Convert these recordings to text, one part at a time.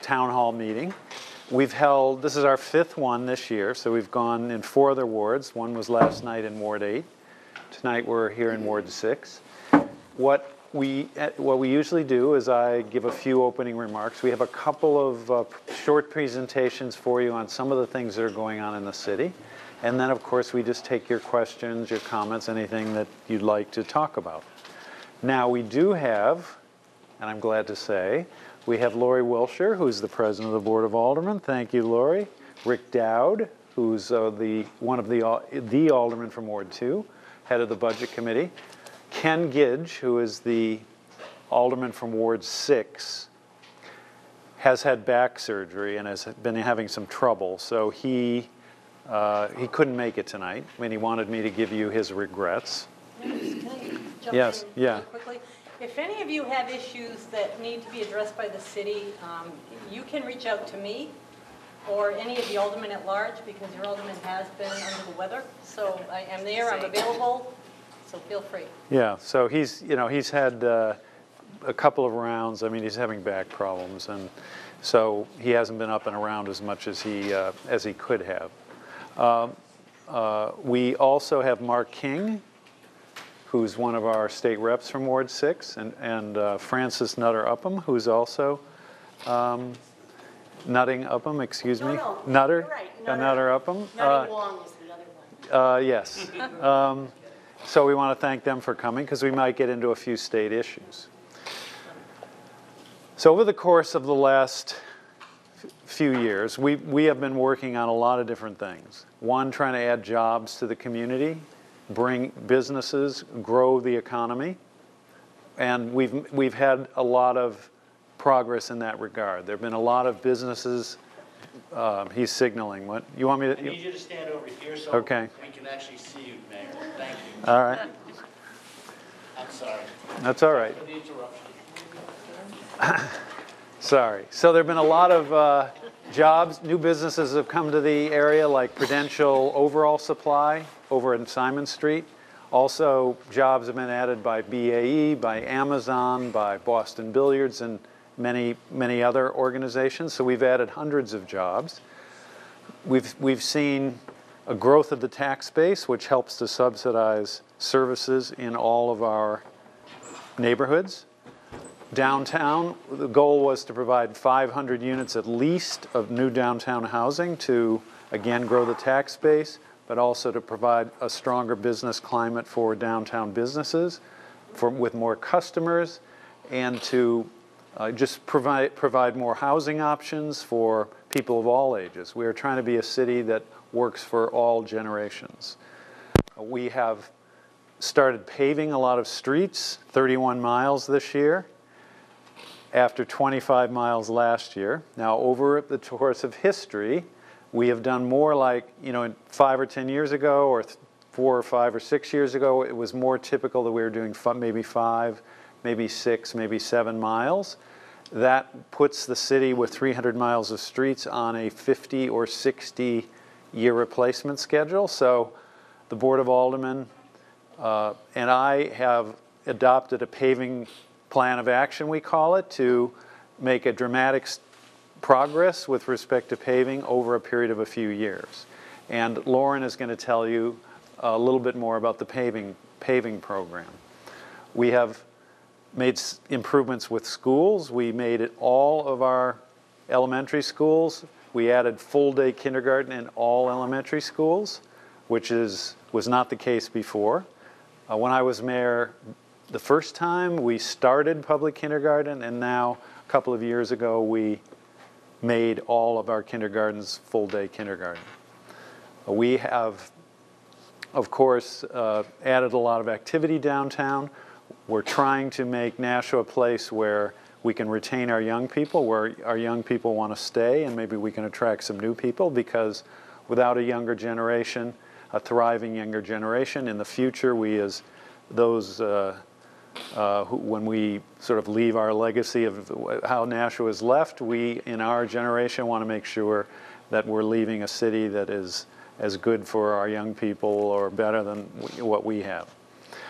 Town hall meeting. We've held, this is our fifth one this year, so we've gone in four other wards. One was last night in Ward 8. Tonight, we're here in Ward 6. What we, what we usually do is I give a few opening remarks. We have a couple of uh, short presentations for you on some of the things that are going on in the city. And then, of course, we just take your questions, your comments, anything that you'd like to talk about. Now, we do have, and I'm glad to say, we have Lori Wilshire, who's the president of the Board of Aldermen. Thank you, Lori. Rick Dowd, who's uh, the, one of the, al- the alderman from Ward 2, head of the Budget Committee. Ken Gidge, who is the alderman from Ward 6, has had back surgery and has been having some trouble. So he, uh, he couldn't make it tonight, and he wanted me to give you his regrets. Can I jump Yes, in yeah. quickly? If any of you have issues that need to be addressed by the city, um, you can reach out to me or any of the aldermen at large, because your alderman has been under the weather. So I am there, I'm available, so feel free. Yeah, so he's, you know, he's had uh, a couple of rounds. I mean, he's having back problems, and so he hasn't been up and around as much as he, uh, as he could have. Um, uh, We also have Mark King, who's one of our state reps from Ward 6, and, and uh, Frances Nutter Upham, who's also um, Nutting Upham, excuse me? No, no, Nutter? right, Uh, Nutter. Nutter Upham. Uh, Nutty Wong is the other one. uh, Yes. Um, So we want to thank them for coming because we might get into a few state issues. So over the course of the last few years, we, we have been working on a lot of different things. One, trying to add jobs to the community, bring businesses, grow the economy. And we've, we've had a lot of progress in that regard. There have been a lot of businesses, uh, he's signaling, what, you want me I to? need you to stand over here so Okay. we can actually see you, Mayor. Thank you. All right, I'm sorry that's all right. for the interruption. Sorry. So there've been a lot of uh, jobs, new businesses have come to the area, like Prudential Overall Supply over in Simon Street. Also, jobs have been added by BAE, by Amazon, by Boston Billiards, and many, many other organizations. So we've added hundreds of jobs. We've, we've seen a growth of the tax base, which helps to subsidize services in all of our neighborhoods. Downtown, the goal was to provide 500 units at least of new downtown housing to, again, grow the tax base, but also to provide a stronger business climate for downtown businesses, for, with more customers, and to uh, just provide, provide more housing options for people of all ages. We are trying to be a city that works for all generations. We have started paving a lot of streets, 31 miles this year after 25 miles last year. Now, over the course of history, we have done more like, you know, five or 10 years ago, or four or five or six years ago, it was more typical that we were doing maybe five, maybe six, maybe seven miles. That puts the city with 300 miles of streets on a 50 or 60 year replacement schedule. So the Board of Aldermen uh, and I have adopted a paving plan of action, we call it, to make a dramatic progress with respect to paving over a period of a few years. And Lauren is going to tell you a little bit more about the paving, paving program. We have made improvements with schools. We made it all of our elementary schools. We added full-day kindergarten in all elementary schools, which is, was not the case before. Uh, When I was mayor the first time, we started public kindergarten, and now, a couple of years ago, we made all of our kindergartens full-day kindergarten. Uh, We have of course, uh, added a lot of activity downtown. We're trying to make Nashua a place where we can retain our young people, where our young people want to stay, and maybe we can attract some new people because without a younger generation, a thriving younger generation, in the future, we as those, uh, uh, who, when we sort of leave our legacy of how Nashua is left, we in our generation want to make sure that we're leaving a city that is as good for our young people or better than what we have.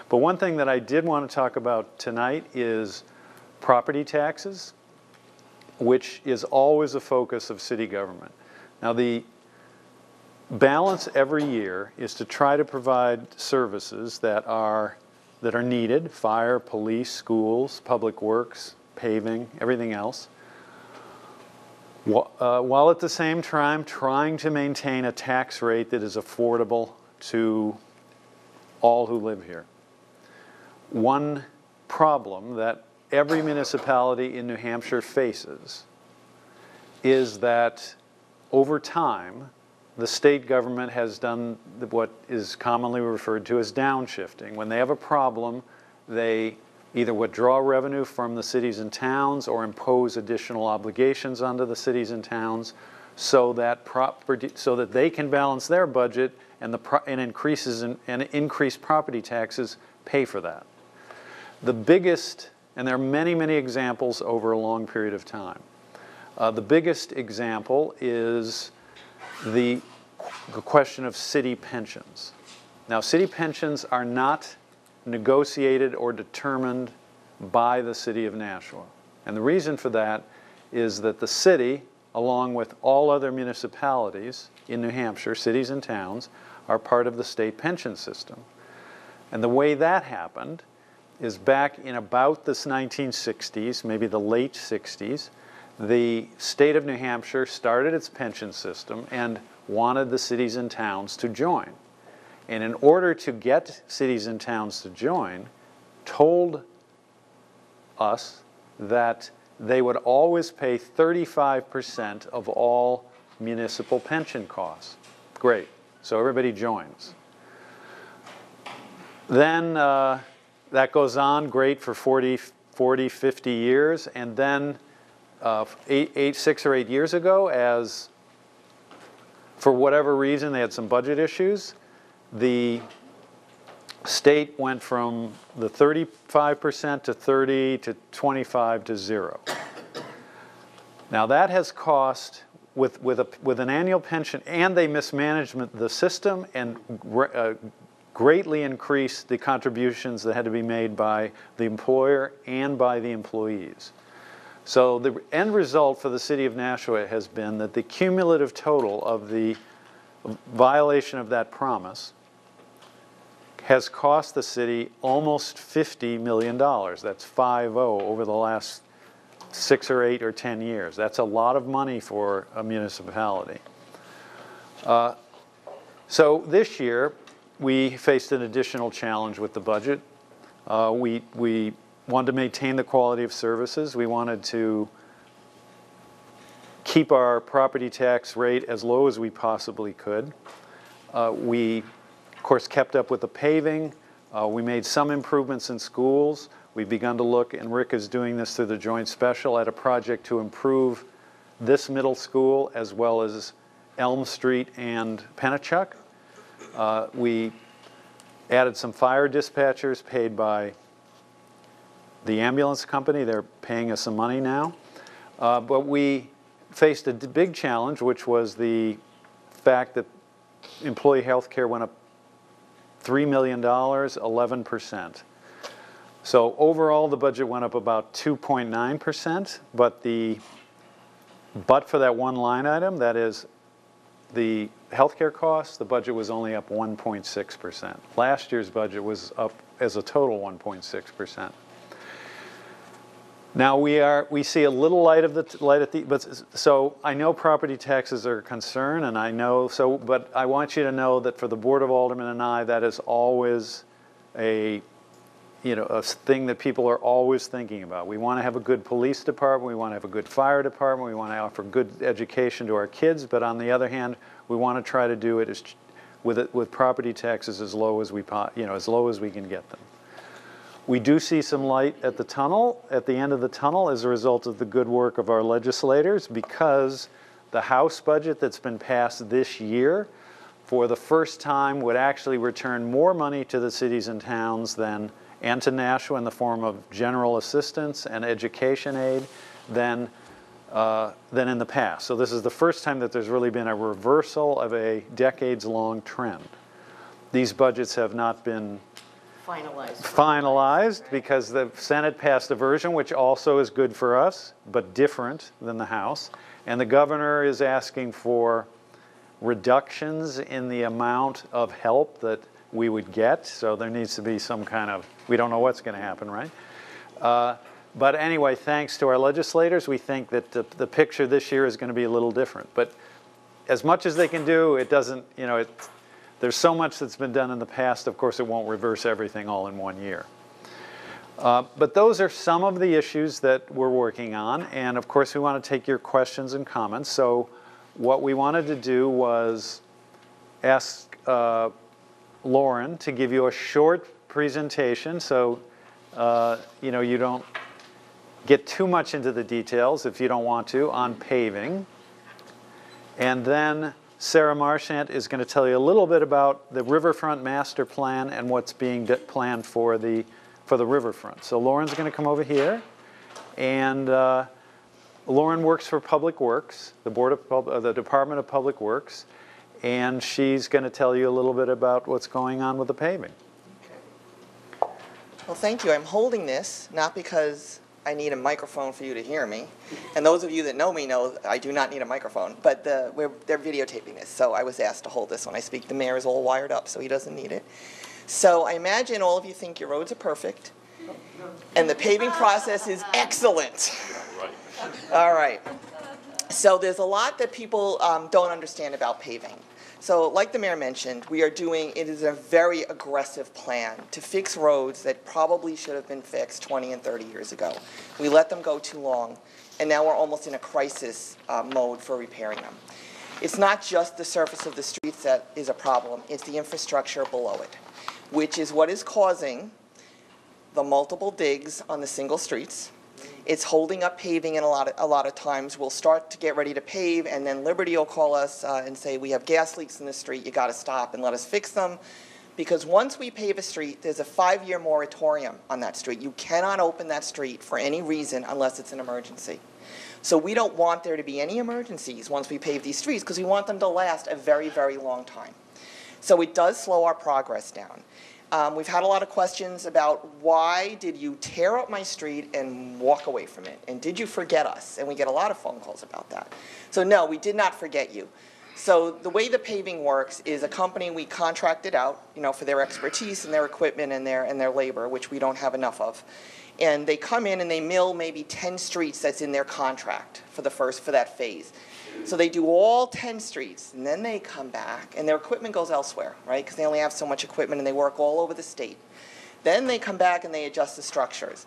But one thing that I did want to talk about tonight is property taxes. which is always a focus of city government. Now, the balance every year is to try to provide services that are, that are needed, fire, police, schools, public works, paving, everything else, uh, while at the same time trying to maintain a tax rate that is affordable to all who live here. One problem that every municipality in New Hampshire faces is that over time, the state government has done the- what is commonly referred to as downshifting. When they have a problem, they either withdraw revenue from the cities and towns or impose additional obligations onto the cities and towns so that property, so that they can balance their budget and the, and increases in, and increased property taxes pay for that. The biggest, and there are many, many examples over a long period of time. Uh, the biggest example is the the question of city pensions. Now, city pensions are not negotiated or determined by the city of Nashua. And the reason for that is that the city, along with all other municipalities in New Hampshire, cities and towns, are part of the state pension system. And the way that happened is back in about the 1960s, maybe the late 60s, the state of New Hampshire started its pension system and wanted the cities and towns to join. And in order to get cities and towns to join, told us that they would always pay 35% of all municipal pension costs. Great. So everybody joins. Then uh, that goes on great for 40, 40, 50 years. And then uh, eight, eight, six or eight years ago, as for whatever reason they had some budget issues, the state went from the 35% to 30 to 25 to zero. Now that has cost with, with, a, with an annual pension, and they mismanaged the system and uh, greatly increased the contributions that had to be made by the employer and by the employees. So the end result for the city of Nashua has been that the cumulative total of the violation of that promise has cost the city almost $50 million. That's 5-0 over the last six or eight or 10 years. That's a lot of money for a municipality. Uh, So this year, we faced an additional challenge with the budget. Uh, We, we wanted to maintain the quality of services. We wanted to keep our property tax rate as low as we possibly could. Uh, We, of course, kept up with the paving. Uh, We made some improvements in schools. We've begun to look, and Rick is doing this through the joint special, at a project to improve this middle school as well as Elm Street and Pennichuck. Uh, We added some fire dispatchers paid by the ambulance company. They're paying us some money now. Uh, But we faced a big challenge, which was the fact that employee health care went up $3 million, 11%. So overall, the budget went up about 2.9%, but the, but for that one line item, that is the healthcare costs, the budget was only up 1.6%. Last year's budget was up as a total 1.6%. Now we are, we see a little light of the, light at the, but, so I know property taxes are a concern and I know, so, but I want you to know that for the Board of Aldermen and I, that is always a, you know, a thing that people are always thinking about. We want to have a good police department, we want to have a good fire department, we want to offer good education to our kids, but on the other hand, we want to try to do it as, with it, with property taxes as low as we, you know, as low as we can get them. We do see some light at the tunnel, at the end of the tunnel, as a result of the good work of our legislators, because the House budget that's been passed this year, for the first time, would actually return more money to the cities and towns than, and to Nashua in the form of general assistance and education aid than, uh, than in the past. So this is the first time that there's really been a reversal of a decades-long trend. These budgets have not been finalized. finalized because the Senate passed a version which also is good for us, but different than the House. And the governor is asking for reductions in the amount of help that we would get. So there needs to be some kind of, we don't know what's going to happen, right? Uh, But anyway, thanks to our legislators, we think that the, the picture this year is going to be a little different. But as much as they can do, it doesn't, you know, it, there's so much that's been done in the past, of course, it won't reverse everything all in one year. Uh, But those are some of the issues that we're working on, and of course, we want to take your questions and comments. So what we wanted to do was ask uh, Lauren to give you a short presentation, so, uh, you know, you don't get too much into the details if you don't want to, on paving. And then Sarah Marchant is going to tell you a little bit about the Riverfront Master Plan and what's being planned for the, for the riverfront. So Lauren's going to come over here, and uh, Lauren works for Public Works, the Board of, Pub- uh, the Department of Public Works, and she's going to tell you a little bit about what's going on with the paving. Well, thank you. I'm holding this not because I need a microphone for you to hear me, and those of you that know me know I do not need a microphone. But the, we're, they're videotaping this, so I was asked to hold this when I speak. The mayor is all wired up, so he doesn't need it. So I imagine all of you think your roads are perfect, and the paving process is excellent. All right. So there's a lot that people um, don't understand about paving. So like the mayor mentioned, we are doing, it is a very aggressive plan to fix roads that probably should have been fixed 20 and 30 years ago. We let them go too long, and now we're almost in a crisis uh, mode for repairing them. It's not just the surface of the streets that is a problem, it's the infrastructure below it, which is what is causing the multiple digs on the single streets. It's holding up paving and a lot of, a lot of times. We'll start to get ready to pave and then Liberty will call us uh, and say, we have gas leaks in the street, you gotta stop and let us fix them. Because once we pave a street, there's a five-year moratorium on that street. You cannot open that street for any reason unless it's an emergency. So we don't want there to be any emergencies once we pave these streets because we want them to last a very, very long time. So it does slow our progress down. Um, we've had a lot of questions about why did you tear up my street and walk away from it? And did you forget us? And we get a lot of phone calls about that. So no, we did not forget you. So the way the paving works is a company we contracted out, you know, for their expertise and their equipment and their and their labor, which we don't have enough of. And they come in and they mill maybe 10 streets that's in their contract for the first for that phase. So they do all 10 streets, and then they come back, and their equipment goes elsewhere, right? Because they only have so much equipment, and they work all over the state. Then they come back and they adjust the structures.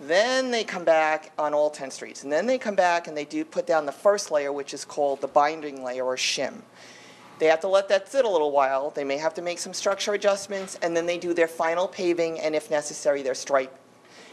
Then they come back on all 10 streets. And then they come back and they do put down the first layer, which is called the binding layer or shim. They have to let that sit a little while. They may have to make some structure adjustments, and then they do their final paving, and if necessary, their stripe.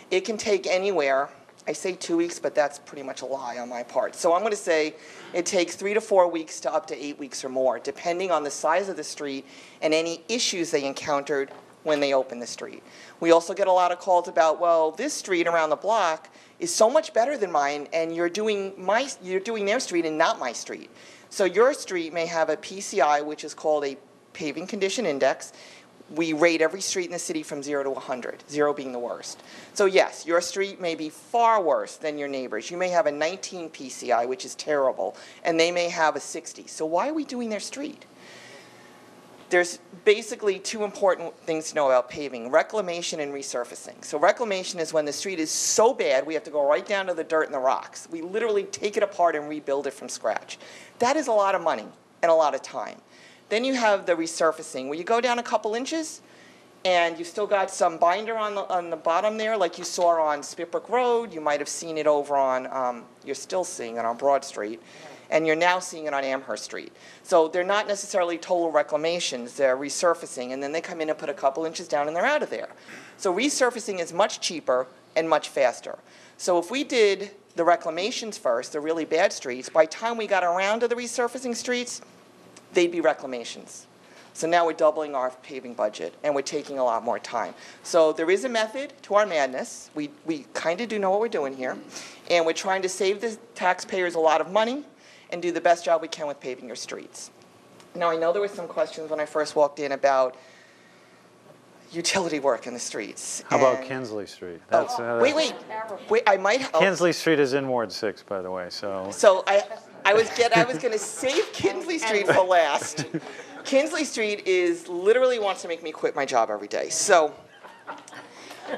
It can take anywhere, I say two weeks, but that's pretty much a lie on my part. So I'm going to say it takes three to four weeks to up to eight weeks or more, depending on the size of the street and any issues they encountered when they opened the street. We also get a lot of calls about, well, this street around the block is so much better than mine, and you're doing my, you're doing their street and not my street. So your street may have a PCI, which is called a paving condition index. We rate every street in the city from zero to 100, zero being the worst. So yes, your street may be far worse than your neighbors. You may have a 19 PCI, which is terrible, and they may have a 60. So why are we doing their street? There's basically two important things to know about paving, reclamation and resurfacing. So reclamation is when the street is so bad, we have to go right down to the dirt and the rocks. We literally take it apart and rebuild it from scratch. That is a lot of money and a lot of time. Then you have the resurfacing, where you go down a couple inches, and you've still got some binder on the, on the bottom there, like you saw on Spitbrook Road. You might have seen it over on, um, you're still seeing it on Broad Street, and you're now seeing it on Amherst Street. So they're not necessarily total reclamations, they're resurfacing, and then they come in and put a couple inches down and they're out of there. So resurfacing is much cheaper and much faster. So if we did the reclamations first, the really bad streets, by the time we got around to the resurfacing streets, they'd be reclamations. So now we're doubling our paving budget, and we're taking a lot more time. So there is a method to our madness. We, we kind of do know what we're doing here, and we're trying to save the taxpayers a lot of money and do the best job we can with paving your streets. Now, I know there were some questions when I first walked in about utility work in the streets. How about And- Kinsley Street? Oh, That's, uh, wait, wait, wait, I might, oh, Kinsley Street is in Ward 6, by the way, so. So I, I was get, I was gonna save Kinsley Street for last. Kinsley Street is, literally wants to make me quit my job every day. So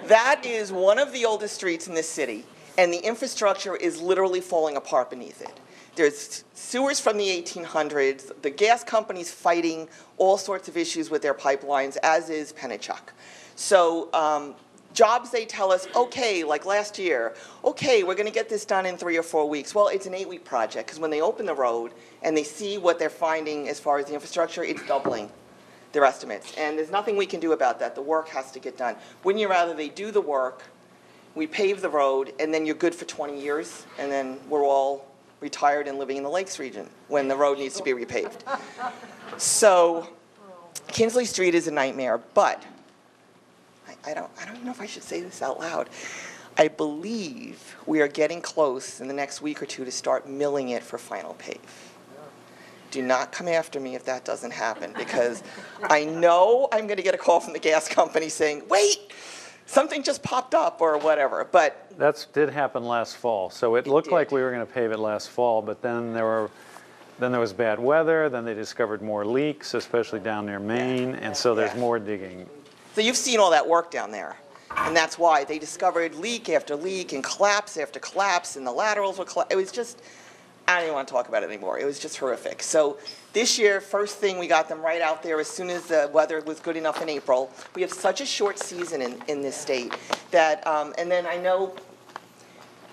that is one of the oldest streets in this city, and the infrastructure is literally falling apart beneath it. There's sewers from the 1800s, the gas company's fighting all sorts of issues with their pipelines, as is Pennichuck. So um, jobs, they tell us, okay, like last year, okay, we're gonna get this done in three or four weeks. Well, it's an eight-week project, because when they open the road and they see what they're finding as far as the infrastructure, it's doubling their estimates. And there's nothing we can do about that. The work has to get done. Wouldn't you rather they do the work, we pave the road, and then you're good for 20 years, and then we're all retired and living in the Lakes region when the road needs to be repaved? So Kinsley Street is a nightmare, but I, I don't, I don't know if I should say this out loud. I believe we are getting close in the next week or two to start milling it for final pave. Do not come after me if that doesn't happen, because I know I'm gonna get a call from the gas company saying, wait, something just popped up or whatever, but that did happen last fall, so it It looked like we were gonna pave it last fall, but then there were, then there was bad weather, then they discovered more leaks, especially down near Maine, and so there's Yeah. more digging. So you've seen all that work down there. And that's why they discovered leak after leak and collapse after collapse and the laterals were, colla- it was just, I don't even want to talk about it anymore. It was just horrific. So this year, first thing, we got them right out there as soon as the weather was good enough in April. We have such a short season in, in this state that, um, and then I know,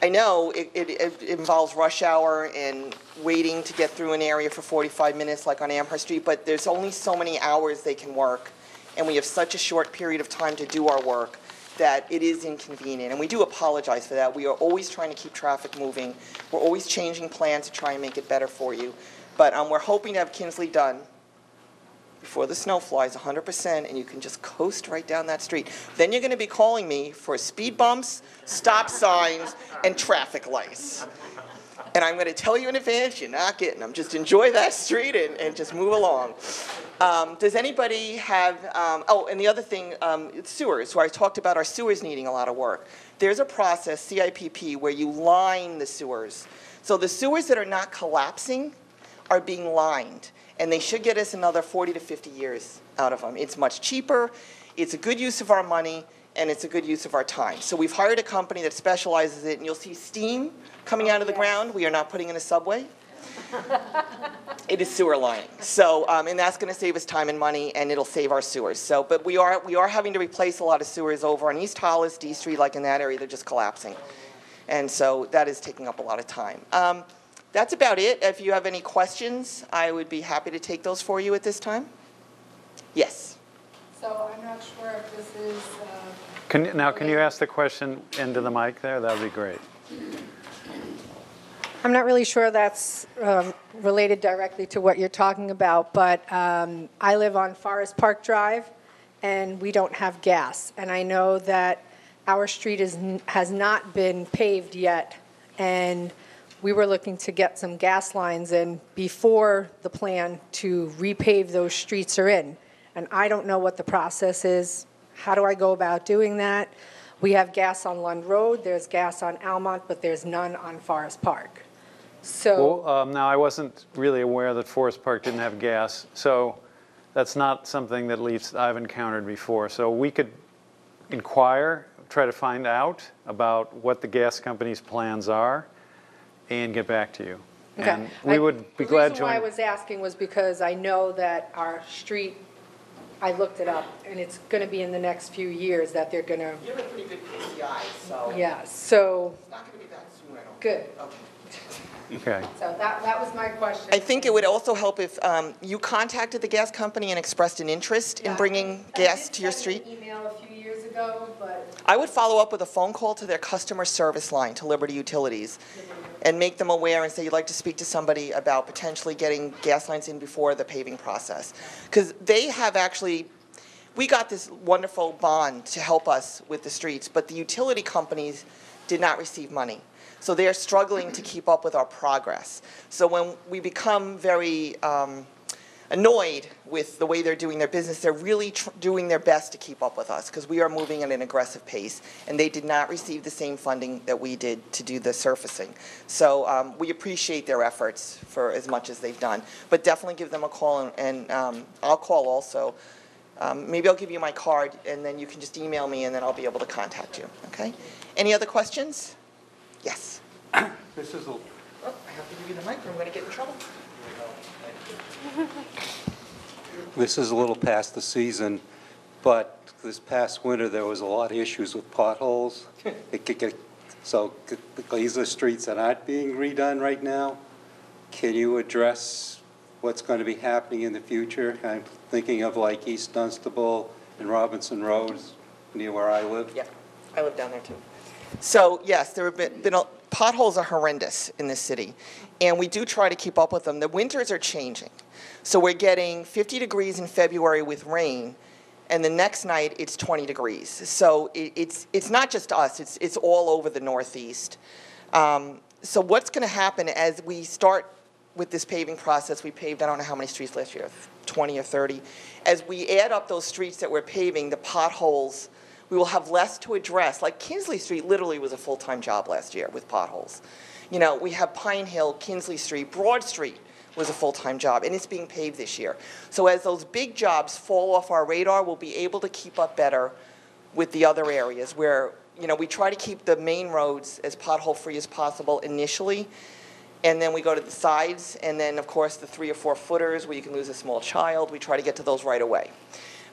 I know it, it, it involves rush hour and waiting to get through an area for 45 minutes like on Amherst Street, but there's only so many hours they can work and we have such a short period of time to do our work that it is inconvenient, and we do apologize for that. We are always trying to keep traffic moving. We're always changing plans to try and make it better for you. But um, we're hoping to have Kinsley done before the snow flies 100%, and you can just coast right down that street. Then you're going to be calling me for speed bumps, stop signs, and traffic lights. And I'm going to tell you in advance, you're not getting them. Just enjoy that street and, and just move along. Um, does anybody have, um, oh, and the other thing, um, sewers, where I talked about our sewers needing a lot of work. There's a process, CIPP, where you line the sewers. So the sewers that are not collapsing are being lined, and they should get us another 40 to 50 years out of them. It's much cheaper, it's a good use of our money, and it's a good use of our time. So we've hired a company that specializes in it, and you'll see steam coming out of the ground. We are not putting in a subway. It is sewer lining. So, um, and that's gonna save us time and money, and it'll save our sewers. So, but we are, we are having to replace a lot of sewers over on East Hollis, D Street, like in that area, they're just collapsing. And so that is taking up a lot of time. Um, that's about it. If you have any questions, I would be happy to take those for you at this time. Yes. So I'm not sure if this is, uh, Can, you- now, can you ask the question into the mic there? That'd be great. I'm not really sure that's um, related directly to what you're talking about, but um, I live on Forest Park Drive, and we don't have gas. And I know that our street is, has not been paved yet, and we were looking to get some gas lines in before the plan to repave those streets are in. And I don't know what the process is. How do I go about doing that? We have gas on Lund Road, there's gas on Almont, but there's none on Forest Park. So, Well, um, now, I wasn't really aware that Forest Park didn't have gas, so that's not something that at least I've encountered before. So we could inquire, try to find out about what the gas company's plans are, and get back to you. okay. And we I- would be glad to. The reason why I was asking was because I know that our street, I looked it up, and it's going to be in the next few years that they're going to, You have a pretty good PCI, so yeah, so, it's not gonna be that soon, I don't good. Okay. Okay. So that, that was my question. I think it would also help if um, you contacted the gas company and expressed an interest in Yeah. bringing I gas did to your send an street. email a few years ago, but I would follow up with a phone call to their customer service line, to Liberty Utilities, and make them aware and say you'd like to speak to somebody about potentially getting gas lines in before the paving process. Because they have actually, we got this wonderful bond to help us with the streets, but the utility companies did not receive money. So they're struggling to keep up with our progress. So when we become very, um, annoyed with the way they're doing their business. They're really tr- doing their best to keep up with us because we are moving at an aggressive pace, and they did not receive the same funding that we did to do the surfacing. So um, we appreciate their efforts for as much as they've done, but definitely give them a call, and, and um, I'll call also. Um, maybe I'll give you my card, and then you can just email me, and then I'll be able to contact you. Okay? Any other questions? Yes. This is, a- Oh, I have to give you the mic, or I'm going to get in trouble. this is a little past the season, but this past winter, there was a lot of issues with potholes. It could get, so these are streets that aren't being redone right now. Can you address what's going to be happening in the future? I'm thinking of like East Dunstable and Robinson Roads, near where I live. Yeah, I live down there too. So yes, there have been, been a, potholes are horrendous in this city, and we do try to keep up with them. The winters are changing, so we're getting 50 degrees in February with rain, and the next night it's 20 degrees. So it, it's it's not just us; it's it's all over the Northeast. Um, so what's going to happen as we start with this paving process? We paved I don't know how many streets last year, 20 or 30. As we add up those streets that we're paving, the potholes we will have less to address. Like Kinsley Street literally was a full-time job last year with potholes. You know, we have Pine Hill, Kinsley Street, Broad Street was a full-time job, and it's being paved this year. So as those big jobs fall off our radar, we'll be able to keep up better with the other areas where, you know, we try to keep the main roads as pothole-free as possible initially, and then we go to the sides, and then, of course, the three or four footers where you can lose a small child, we try to get to those right away.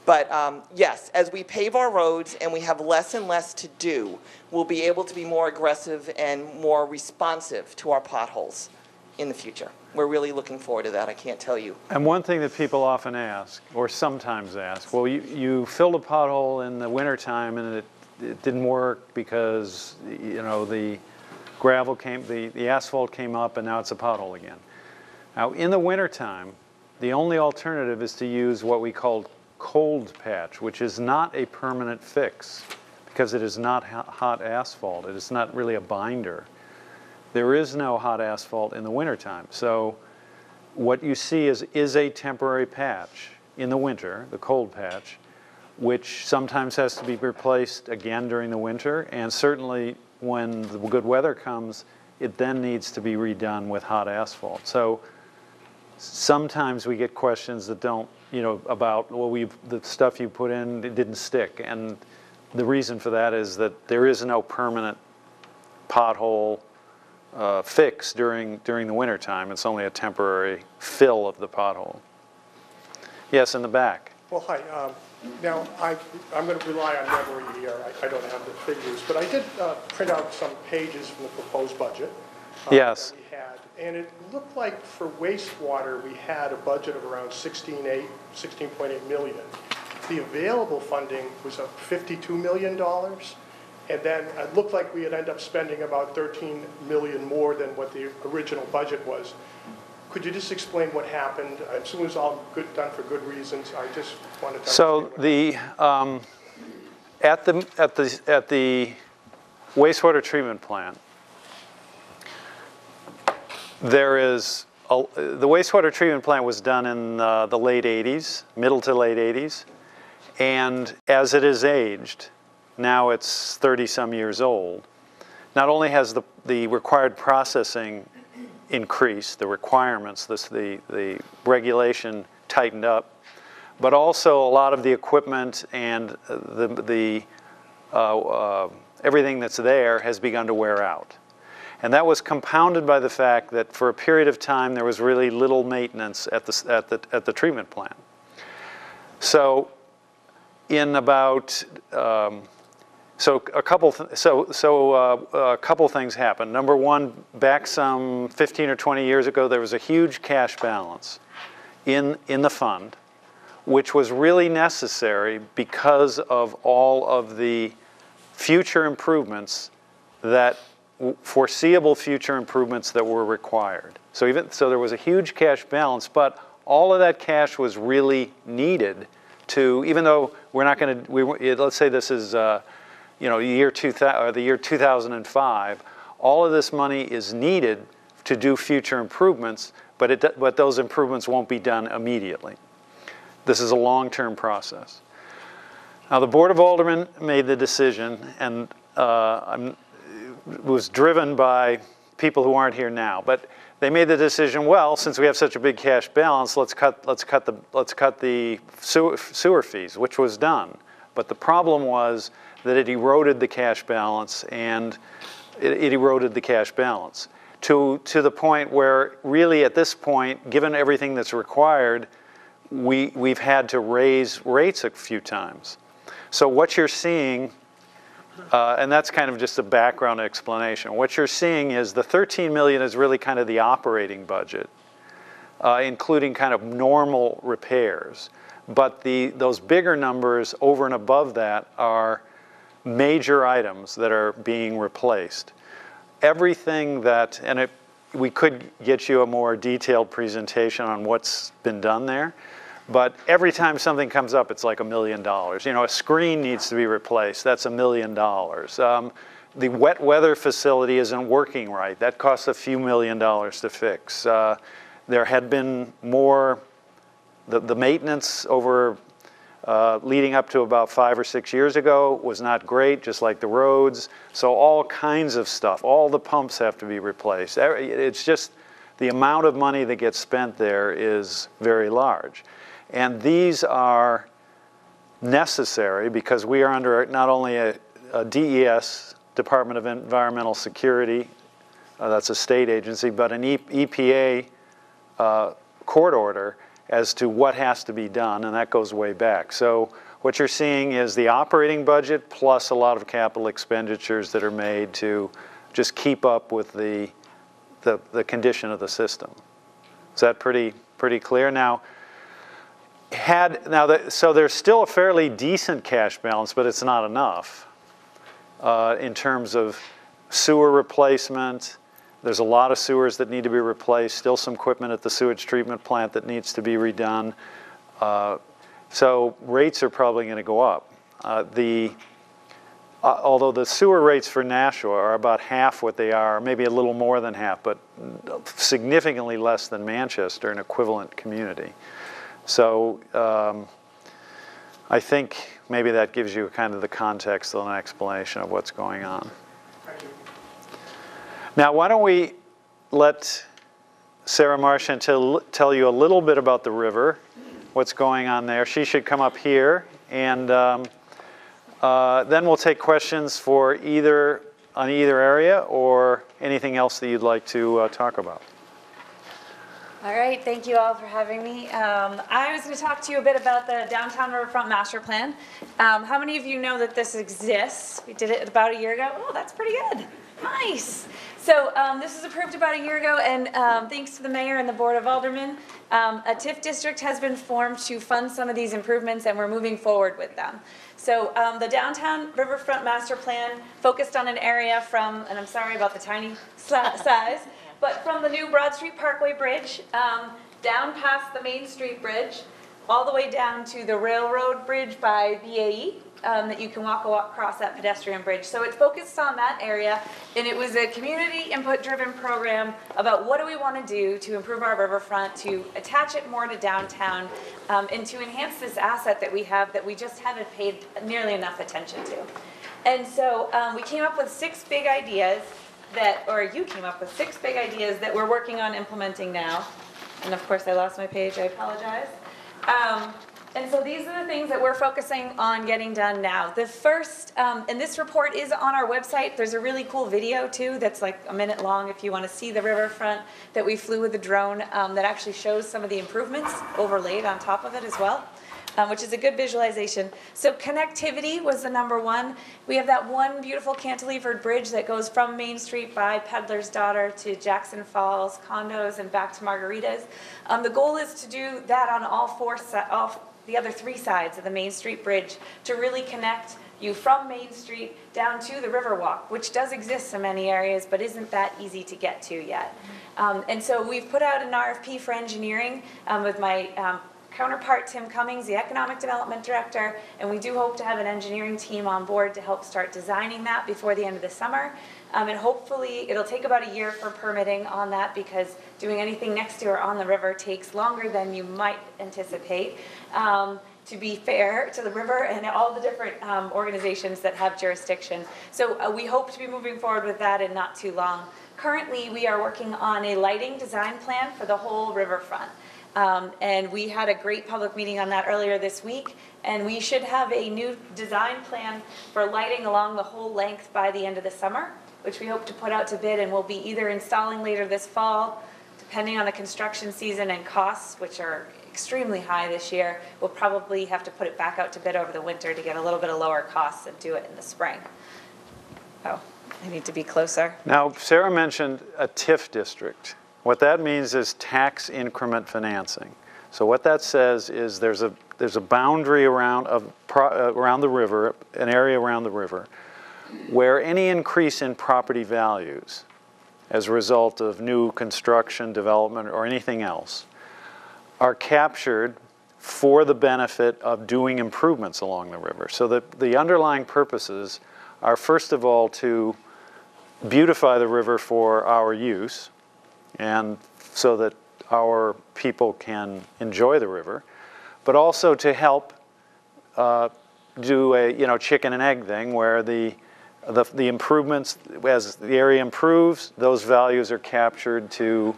But um, yes, as we pave our roads and we have less and less to do, we'll be able to be more aggressive and more responsive to our potholes in the future. We're really looking forward to that, I can't tell you. And one thing that people often ask, or sometimes ask, well, you, you filled a pothole in the wintertime and it, it didn't work because, you know, the gravel came, the, the asphalt came up and now it's a pothole again. Now, in the wintertime, the only alternative is to use what we call cold patch, which is not a permanent fix because it is not hot asphalt. It is not really a binder. There is no hot asphalt in the wintertime. So what you see is, is a temporary patch in the winter, the cold patch, which sometimes has to be replaced again during the winter. And certainly when the good weather comes, it then needs to be redone with hot asphalt. So sometimes we get questions that don't, you know, about, well, we the stuff you put in, it didn't stick. And the reason for that is that there is no permanent pothole uh, fix during, during the winter time. It's only a temporary fill of the pothole. Yes, in the back. Well, hi. um, Now, I, I'm going to rely on memory here. I I don't have the figures, but I did uh, print out some pages from the proposed budget. uh, Yes. We and it looked like for wastewater, we had a budget of around 16.8, 16.8 million. The available funding was up $52 million, and then it looked like we'd end up spending about 13 million more than what the original budget was. Could you just explain what happened? I assume it was all good, done for good reasons. I just wanted to So the, um, at the, at the, at the wastewater treatment plant, there is, a- the wastewater treatment plant was done in uh, the late 80s, middle to late 80s. And as it is aged, now it's 30-some years old, not only has the, the required processing increased, the requirements, this, the, the regulation tightened up, but also a lot of the equipment and the, the, uh, uh, everything that's there has begun to wear out. And that was compounded by the fact that for a period of time there was really little maintenance at the, at the, at the treatment plant. So in about um, so a couple so so uh, a couple things happened. Number one, back some 15 or 20 years ago, there was a huge cash balance in in the fund, which was really necessary because of all of the future improvements that foreseeable future improvements that were required. So even so, there was a huge cash balance, but all of that cash was really needed to, even though we're not going to, we, let's say this is, uh, you know, year 2000, or the year 2005, all of this money is needed to do future improvements, but it, but those improvements won't be done immediately. This is a long-term process. Now, the Board of Aldermen made the decision, and uh, I'm- was driven by people who aren't here now, but they made the decision, well, since we have such a big cash balance, let's cut, let's cut the, let's cut the sewer sewer fees, which was done. But the problem was that it eroded the cash balance, and it it eroded the cash balance to, to the point where, really, at this point, given everything that's required, we, we've had to raise rates a few times. So what you're seeing, uh, and that's kind of just a background explanation. What you're seeing is the 13 million is really kind of the operating budget, uh, including kind of normal repairs. But the, those bigger numbers over and above that are major items that are being replaced. Everything that, and it, we could get you a more detailed presentation on what's been done there, but every time something comes up, it's like a million dollars. You know, a screen needs to be replaced, that's a million dollars. Um, The wet weather facility isn't working right, that costs a few million dollars to fix. Uh, There had been more, the, the maintenance over uh, leading up to about five or six years ago was not great, just like the roads. So all kinds of stuff, all the pumps have to be replaced. It's just, the amount of money that gets spent there is very large. And these are necessary because we are under not only a, a DES, Department of Environmental Security, uh, that's a state agency, but an e- EPA uh, court order as to what has to be done, and that goes way back. So what you're seeing is the operating budget plus a lot of capital expenditures that are made to just keep up with the, the, the condition of the system. Is that pretty, pretty clear? Now, had, now, the, so there's still a fairly decent cash balance, but it's not enough uh, in terms of sewer replacement. There's a lot of sewers that need to be replaced, still some equipment at the sewage treatment plant that needs to be redone. Uh, So rates are probably going to go up. Uh, The, uh, although the sewer rates for Nashua are about half what they are, maybe a little more than half, but significantly less than Manchester, an equivalent community. So um, I think maybe that gives you kind of the context and an explanation of what's going on. Now, why don't we let Sarah tell, tell you a little bit about the river, what's going on there. She should come up here, and um, uh, then we'll take questions for either on either area or anything else that you'd like to uh, talk about. All right, thank you all for having me. Um, I was going to talk to you a bit about the downtown riverfront master plan. Um, how many of you know that this exists? We did it about a year ago. Oh, that's pretty good. Nice. So um, this was approved about a year ago, and um, thanks to the mayor and the board of aldermen, um, a TIF district has been formed to fund some of these improvements, and we're moving forward with them. So um, the downtown riverfront master plan focused on an area from, and I'm sorry about the tiny si- size, but from the new Broad Street Parkway Bridge, um, down past the Main Street Bridge, all the way down to the railroad bridge by BAE, um, that you can walk across that pedestrian bridge. So it's focused on that area, and it was a community input-driven program about what do we want to do to improve our riverfront, to attach it more to downtown, um, and to enhance this asset that we have that we just haven't paid nearly enough attention to. And so um, we came up with six big ideas that, or you came up with six big ideas that we're working on implementing now. And of course, I lost my page, I apologize. Um, and so these are the things that we're focusing on getting done now. The first, um, and this report is on our website. There's a really cool video too that's like a minute long if you want to see the riverfront that we flew with the drone um, that actually shows some of the improvements overlaid on top of it as well. Um, which is a good visualization. So connectivity was the number one. We have that one beautiful cantilevered bridge that goes from Main Street by Peddler's Daughter to Jackson Falls condos and back to Margaritas. Um, the goal is to do that on all four, all the other three sides of the Main Street Bridge to really connect you from Main Street down to the Riverwalk, which does exist in many areas, but isn't that easy to get to yet. Um, and so we've put out an RFP for engineering um, with my um, counterpart, Tim Cummings, the Economic Development Director, and we do hope to have an engineering team on board to help start designing that before the end of the summer. Um, and hopefully, it'll take about a year for permitting on that because doing anything next to or on the river takes longer than you might anticipate. Um, to be fair to the river and all the different um, organizations that have jurisdiction. So uh, we hope to be moving forward with that in not too long. Currently, we are working on a lighting design plan for the whole riverfront. Um, and we had a great public meeting on that earlier this week. And we should have a new design plan for lighting along the whole length by the end of the summer, which we hope to put out to bid and we'll be either installing later this fall, depending on the construction season and costs, which are extremely high this year, we'll probably have to put it back out to bid over the winter to get a little bit of lower costs and do it in the spring. Oh, I need to be closer. Now, Sarah mentioned a TIF district. What that means is tax increment financing. So what that says is there's a, there's a boundary around, of, uh, around the river, an area around the river, where any increase in property values as a result of new construction, development, or anything else are captured for the benefit of doing improvements along the river. So the, the underlying purposes are first of all to beautify the river for our use and so that our people can enjoy the river, but also to help uh, do a you know chicken and egg thing where the, the the improvements as the area improves, those values are captured to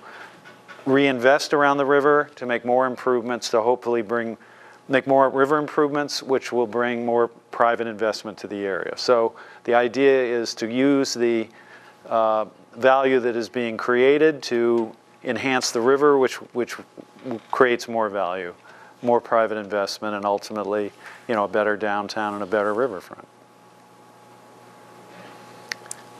reinvest around the river to make more improvements to hopefully bring make more river improvements which will bring more private investment to the area. So the idea is to use the uh, value that is being created to enhance the river which which creates more value more private investment and ultimately you know a better downtown and a better riverfront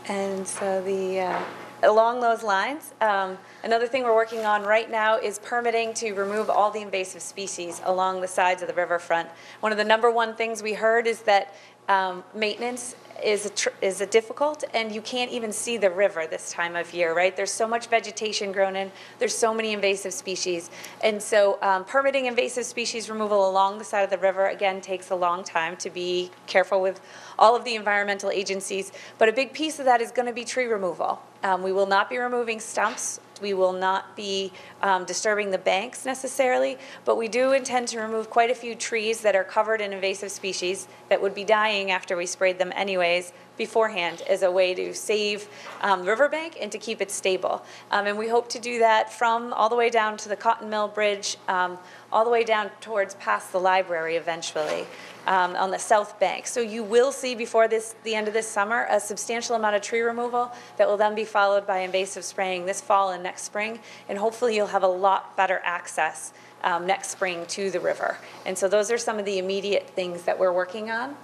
And so the, uh, along those lines, um, another thing we're working on right now is permitting to remove all the invasive species along the sides of the riverfront. One of the number one things we heard is that um, maintenance is a is a difficult, and you can't even see the river this time of year, right? There's so much vegetation grown in. There's so many invasive species, and so um, permitting invasive species removal along the side of the river again takes a long time. To be careful with all of the environmental agencies, but a big piece of that is going to be tree removal. Um, we will not be removing stumps. We will not be um, disturbing the banks necessarily, but we do intend to remove quite a few trees that are covered in invasive species that would be dying after we sprayed them anyways beforehand as a way to save um, riverbank and to keep it stable. Um, and we hope to do that from all the way down to the Cotton Mill Bridge, um, all the way down towards past the library eventually um, on the south bank. So you will see before this, the end of this summer, a substantial amount of tree removal that will then be followed by invasive spraying this fall and next spring. And hopefully you'll have a lot better access um, next spring to the river. And so those are some of the immediate things that we're working on.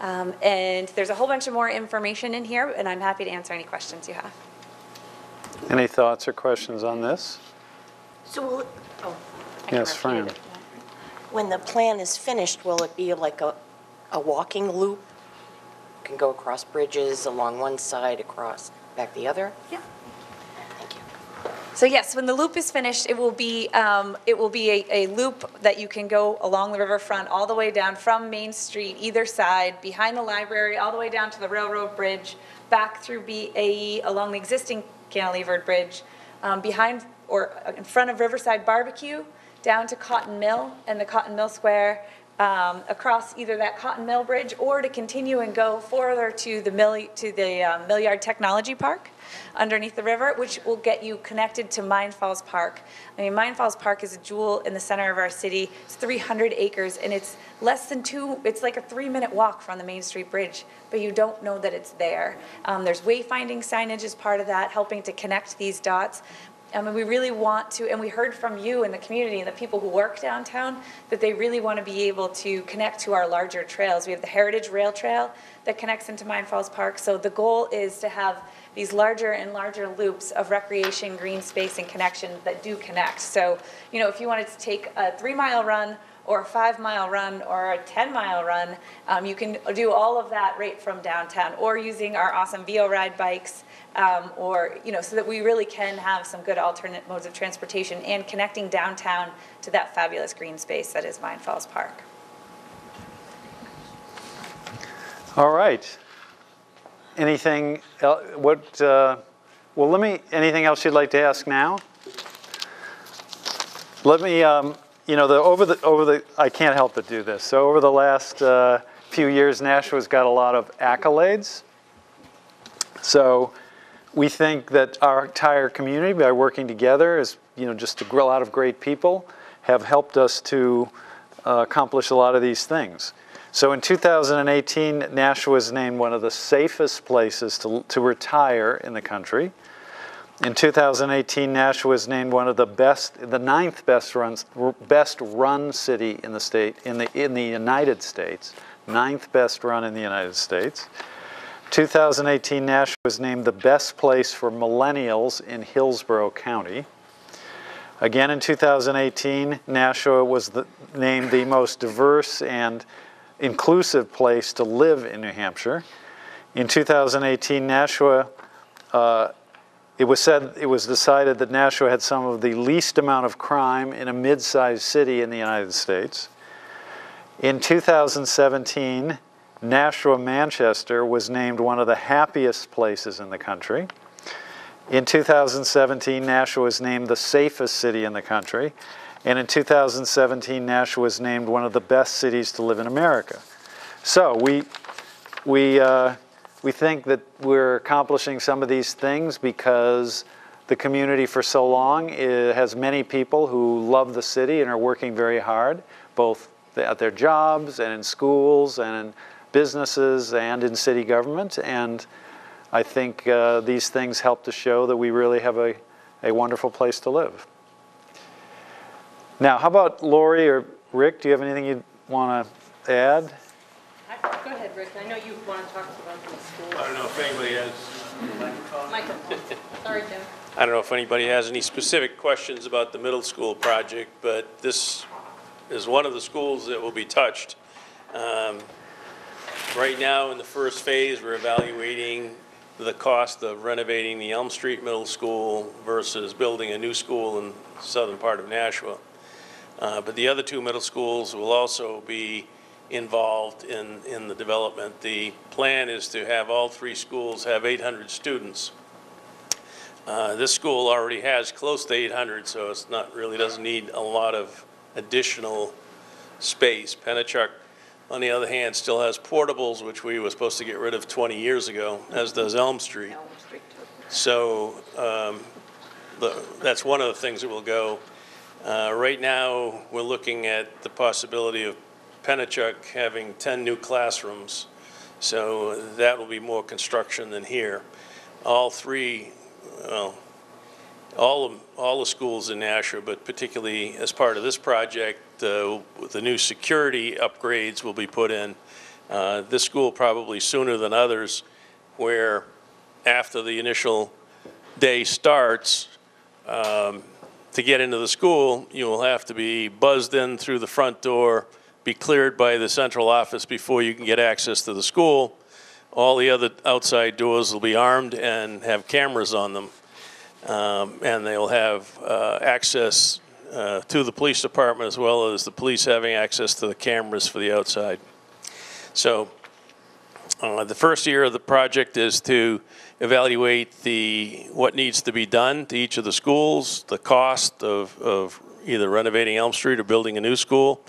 Um, and there's a whole bunch of more information in here, and I'm happy to answer any questions you have. any thoughts or questions on this So will, it- oh, I can Yes, repeat Fran. it. When the plan is finished, will it be like a, a walking loop? Can go across bridges along one side, across, back the other? Yeah. So yes, when the loop is finished, it will be, um, it will be a, a loop that you can go along the riverfront, all the way down from Main Street, either side, behind the library, all the way down to the railroad bridge, back through BAE, along the existing cantilevered bridge, um, behind, or in front of Riverside Barbecue, down to Cotton Mill and the Cotton Mill Square, um, across either that Cotton Mill Bridge or to continue and go further to the Mill, to the uh, Millyard Technology Park underneath the river, which will get you connected to Mine Falls Park. I mean, Mine Falls Park is a jewel in the center of our city. It's 300 acres and it's less than two, it's like a three minute walk from the Main Street Bridge, but you don't know that it's there. Um, there's wayfinding signage as part of that, helping to connect these dots. Um, and we really want to, and we heard from you and the community and the people who work downtown that they really want to be able to connect to our larger trails. We have the Heritage Rail Trail that connects into Mine Falls Park. So the goal is to have these larger and larger loops of recreation, green space, and connection that do connect. So, you know, if you wanted to take a three mile run or a five-mile run, or a 10-mile run. Um, You can do all of that right from downtown, or using our awesome VO Ride bikes, um, or, you know, so that we really can have some good alternate modes of transportation and connecting downtown to that fabulous green space that is Mine Falls Park. All right. Anything, what, uh, well, let me, anything else you'd like to ask now? Let me, um, you know, the, over the, over the, I can't help but do this. So over the last uh, few years, Nashua's got a lot of accolades. So we think that our entire community, by working together, is, you know, just a lot of great people, have helped us to uh, accomplish a lot of these things. So in 2018, Nashua was named one of the safest places to, to retire in the country. In 2018, Nashua was named one of the best, the ninth best run, best run city in the state, in the, in the United States. Ninth best run in the United States. 2018, Nashua was named the best place for millennials in Hillsborough County. Again, in 2018, Nashua was the, named the most diverse and inclusive place to live in New Hampshire. In 2018, Nashua, uh, it was said, it was decided that Nashua had some of the least amount of crime in a mid-sized city in the United States. In 2017, Nashua, Manchester was named one of the happiest places in the country. In 2017, Nashua was named the safest city in the country. And in 2017, Nashua was named one of the best cities to live in America. So we, we, uh, we think that we're accomplishing some of these things because the community for so long i- has many people who love the city and are working very hard, both at their jobs and in schools and in businesses and in city government. And I think uh, these things help to show that we really have a, a wonderful place to live. Now, how about Lori or Rick? Do you have anything you'd want to add? I- Go ahead, Rick, I know you want to talk about the I school. don't know if anybody has, Microphone. Sorry, Jim. I don't know if anybody has any specific questions about the middle school project, but this is one of the schools that will be touched. Um, Right now, in the first phase, we're evaluating the cost of renovating the Elm Street Middle School versus building a new school in the southern part of Nashua. Uh, But the other two middle schools will also be involved in, in the development. The plan is to have all three schools have 800 students. Uh, This school already has close to 800, so it's not, really doesn't need a lot of additional space. Pennichuck, on the other hand, still has portables, which we were supposed to get rid of 20 years ago, as does Elm Street. So um, the- that's one of the things that will go. Uh, Right now, we're looking at the possibility of Pennichuck having 10 new classrooms, so that will be more construction than here. All three, well, all, of- all the schools in Nashua, but particularly as part of this project, uh, the new security upgrades will be put in. Uh, This school probably sooner than others, where after the initial day starts, um, to get into the school, you will have to be buzzed in through the front door, be cleared by the central office before you can get access to the school. All the other outside doors will be armed and have cameras on them. Um, And they'll have uh, access uh, to the police department as well as the police having access to the cameras for the outside. So uh, The first year of the project is to evaluate the, what needs to be done to each of the schools, the cost of, of either renovating Elm Street or building a new school,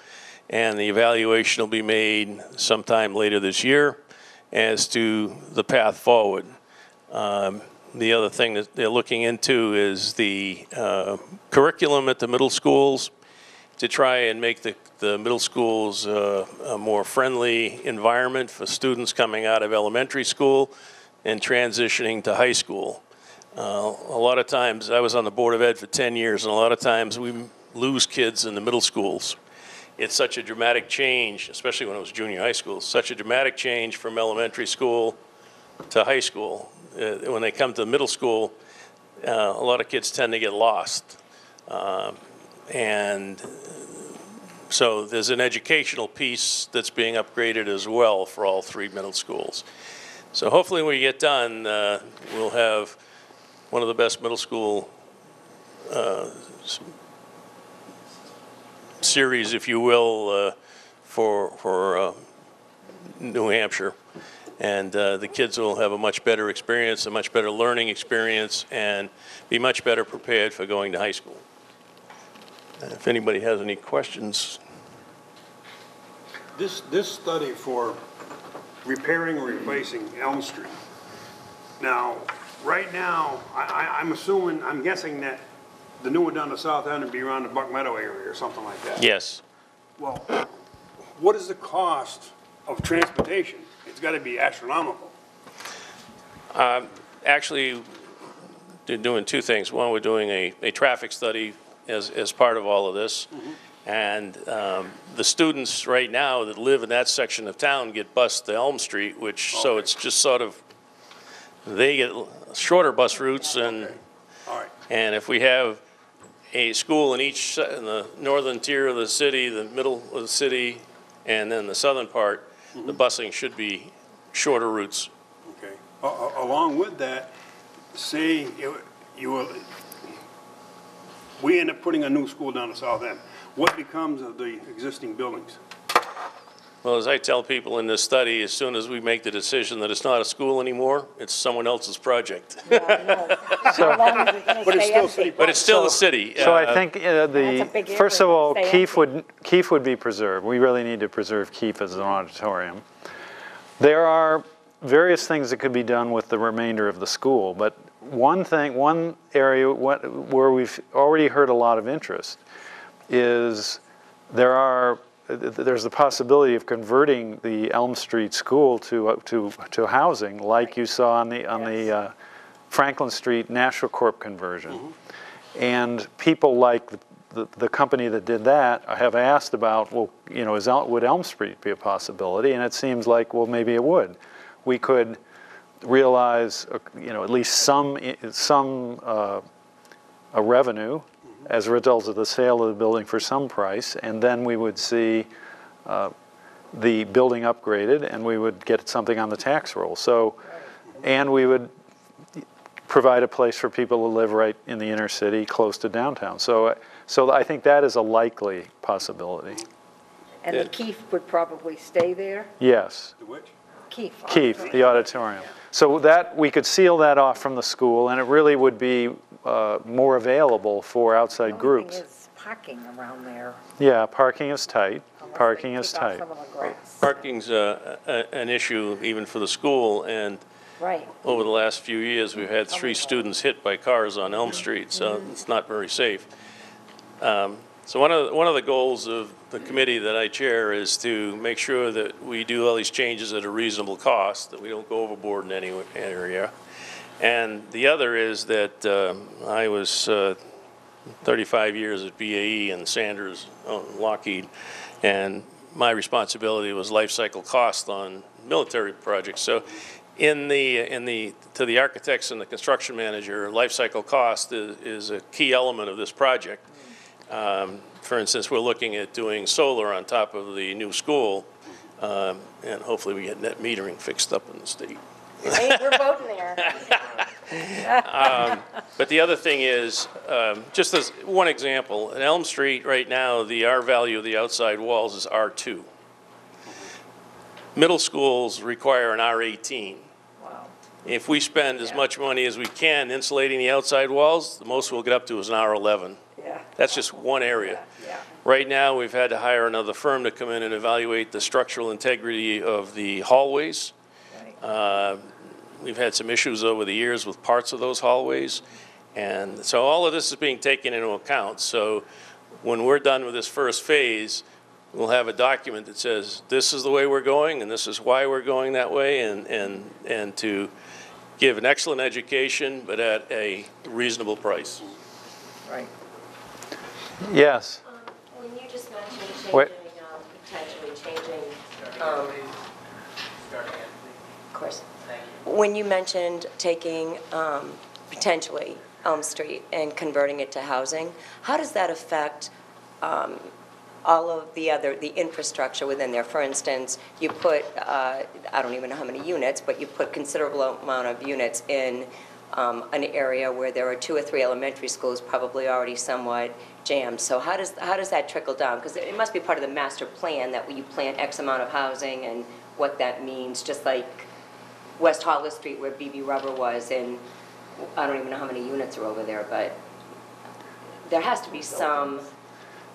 and the evaluation will be made sometime later this year as to the path forward. Um, The other thing that they're looking into is the uh, curriculum at the middle schools to try and make the, the middle schools uh, a more friendly environment for students coming out of elementary school and transitioning to high school. Uh, A lot of times, I was on the Board of Ed for 10 years, and a lot of times we lose kids in the middle schools. It's such a dramatic change, especially when it was junior high school, such a dramatic change from elementary school to high school. Uh, When they come to middle school, uh, a lot of kids tend to get lost. Um, And So there's an educational piece that's being upgraded as well for all three middle schools. So hopefully when we get done, uh, we'll have one of the best middle school uh, series, if you will, uh, for, for uh, New Hampshire. And uh, the kids will have a much better experience, a much better learning experience, and be much better prepared for going to high school. And If anybody has any questions, This, this study for repairing or replacing Elm Street. Now, right now, I, I, I'm assuming, I'm guessing that the new one down the south end would be around the Buck Meadow area or something like that. yes. Well, what is the cost of transportation? It's gotta be astronomical. Um, actually, they're doing two things. One, we're doing a, a traffic study as, as part of all of this. Mm-hmm. And um, the students right now that live in that section of town get bused to Elm Street, which, so it's just sort of, they get shorter bus routes and, All right, and if we have a school in each, se- in the northern tier of the city, the middle of the city, and then the southern part, the busing should be shorter routes. okay. A- a- Along with that, say you, you, will- we end up putting a new school down the south end. What becomes of the existing buildings? Well, as I tell people in this study, as soon as we make the decision that it's not a school anymore, it's someone else's project. But it's still city But it's still the city. So I Uh, think uh, That's a the, big first of area. all, Stay Keefe would, Keefe would be preserved. We really need to preserve Keefe as an auditorium. There are various things that could be done with the remainder of the school, but one thing, one area what- where we've already heard a lot of interest is there are, there's the possibility of converting the Elm Street School to, to, to housing, like you saw on the, on the uh, Franklin Street Nashua Corp conversion. And people like the, the, the company that did that have asked about, well, you know, is, El- would Elm Street be a possibility? And it seems like, well, maybe it would. We could realize, uh, you know, at least some, some, uh, a revenue as a result of the sale of the building for some price, and then we would see uh, the building upgraded, and we would get something on the tax roll. So, and we would provide a place for people to live right in the inner city, close to downtown. So, so I think that is a likely possibility. And the Keefe would probably stay there? Yes. The which? Keefe. Keith, the auditorium. So that, we could seal that off from the school, and it really would be uh, more available for outside The only groups. thing is parking around there. Yeah, parking is tight. unless they Parking is take off tight. some of the grass. Parking's uh, a- an issue even for the school, and Right. over the last few years, we've had three students hit by cars on Elm Street, so it's not very safe. Um, So one of, one of the goals of the committee that I chair is to make sure that we do all these changes at a reasonable cost, that we don't go overboard in any area. And the other is that um, I was uh, 35 years at BAE and Sanders on Lockheed, and my responsibility was life cycle cost on military projects. So in the, in the, to the architects and the construction manager, life cycle cost is, is a key element of this project. Um, For instance, we're looking at doing solar on top of the new school, um, and hopefully we get net metering fixed up in the state. Hey, we're voting there. But the other thing is, um, just as one example, in Elm Street right now, the R value of the outside walls is R2. Middle schools require an R18. Wow. If we spend as much money as we can insulating the outside walls, the most we'll get up to is an R11. Yeah. That's just one area. Yeah. Right now, we've had to hire another firm to come in and evaluate the structural integrity of the hallways. Right. Uh, We've had some issues over the years with parts of those hallways. And so all of this is being taken into account. So when we're done with this first phase, we'll have a document that says, this is the way we're going, and this is why we're going that way, and, and, and to give an excellent education, but at a reasonable price. Right. Yes. Um, When you just mentioned Wait. um, potentially changing, um, of course. When you mentioned taking, um, potentially Elm Street and converting it to housing, how does that affect, um, all of the other, the infrastructure within there. For instance, you put, uh, I don't even know how many units, but you put considerable amount of units in um, an area where there are two or three elementary schools probably already somewhat jammed. So how does, how does that trickle down? Because it must be part of the master plan that you plan X amount of housing and what that means, just like West Hollis Street where BB Rubber was, and I don't even know how many units are over there, but there has to be some,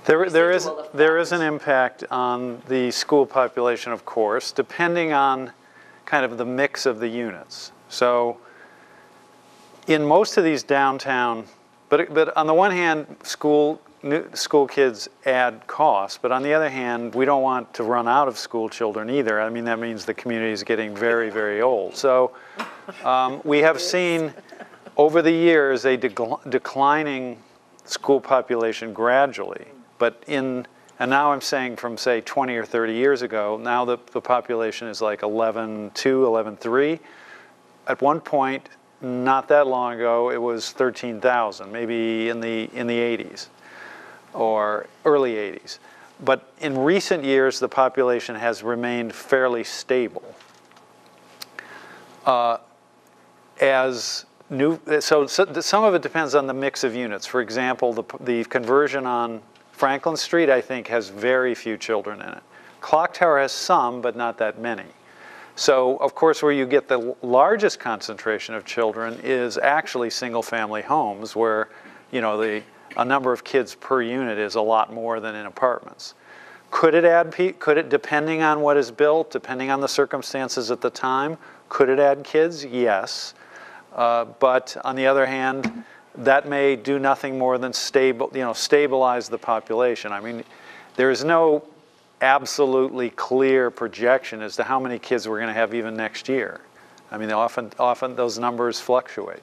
There, there is, there is an impact on the school population, of course, depending on kind of the mix of the units. So in most of these downtown, but, but on the one hand, school, new, school kids add costs, but on the other hand, we don't want to run out of school children either. I mean, that means the community is getting very, very old. So um, we have seen over the years a decl- declining school population gradually. But in, and now I'm saying from say 20 or 30 years ago, now the, the population is like 11.2, 11.3. At one point, not that long ago, it was 13,000, maybe in the, in the 80s or early 80s. But in recent years, the population has remained fairly stable. Uh, as new, so, so some of it depends on the mix of units. For example, the, the conversion on Franklin Street, I think, has very few children in it. Clock Tower has some, but not that many. So, of course, where you get the largest concentration of children is actually single-family homes, where, you know, the a number of kids per unit is a lot more than in apartments. Could it add, could it, depending on what is built, depending on the circumstances at the time, could it add kids? Yes. Uh, but on the other hand, that may do nothing more than stable, you know, stabilize the population. I mean, there is no absolutely clear projection as to how many kids we're going to have even next year. I mean, often, often those numbers fluctuate.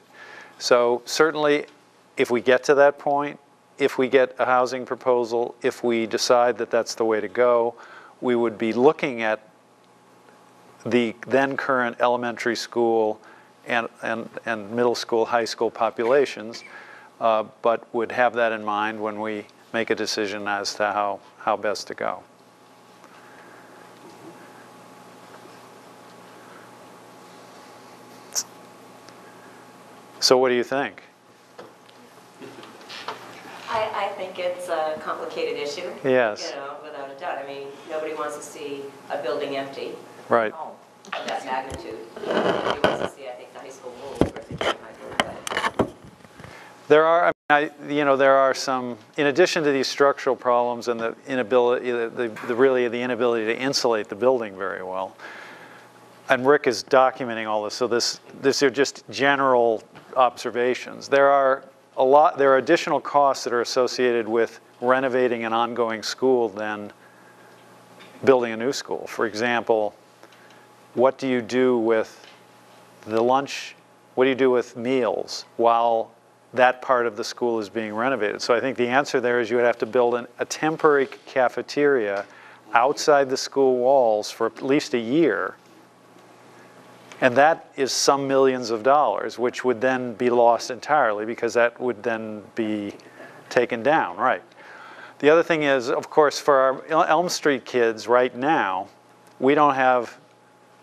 So certainly, if we get to that point, if we get a housing proposal, if we decide that that's the way to go, we would be looking at the then current elementary school and, and, and middle school, high school populations, uh, but would have that in mind when we make a decision as to how, how best to go. So what do you think? I, I think it's a complicated issue. Yes. You know, without a doubt. I mean, nobody wants to see a building empty Right. of that magnitude. Nobody wants to see, I think, the high school move for 1,500, but There are, I mean, I, you know, there are some, in addition to these structural problems and the inability, the, the, the really the inability to insulate the building very well, and Rick is documenting all this, so this, these are just general observations. There are a lot, there are additional costs that are associated with renovating an ongoing school than building a new school. For example, what do you do with the lunch, what do you do with meals while that part of the school is being renovated? So I think the answer there is you would have to build an, a temporary cafeteria outside the school walls for at least a year. And that is some millions of dollars, which would then be lost entirely because that would then be taken down, right? The other thing is, of course, for our Elm Street kids right now, we don't have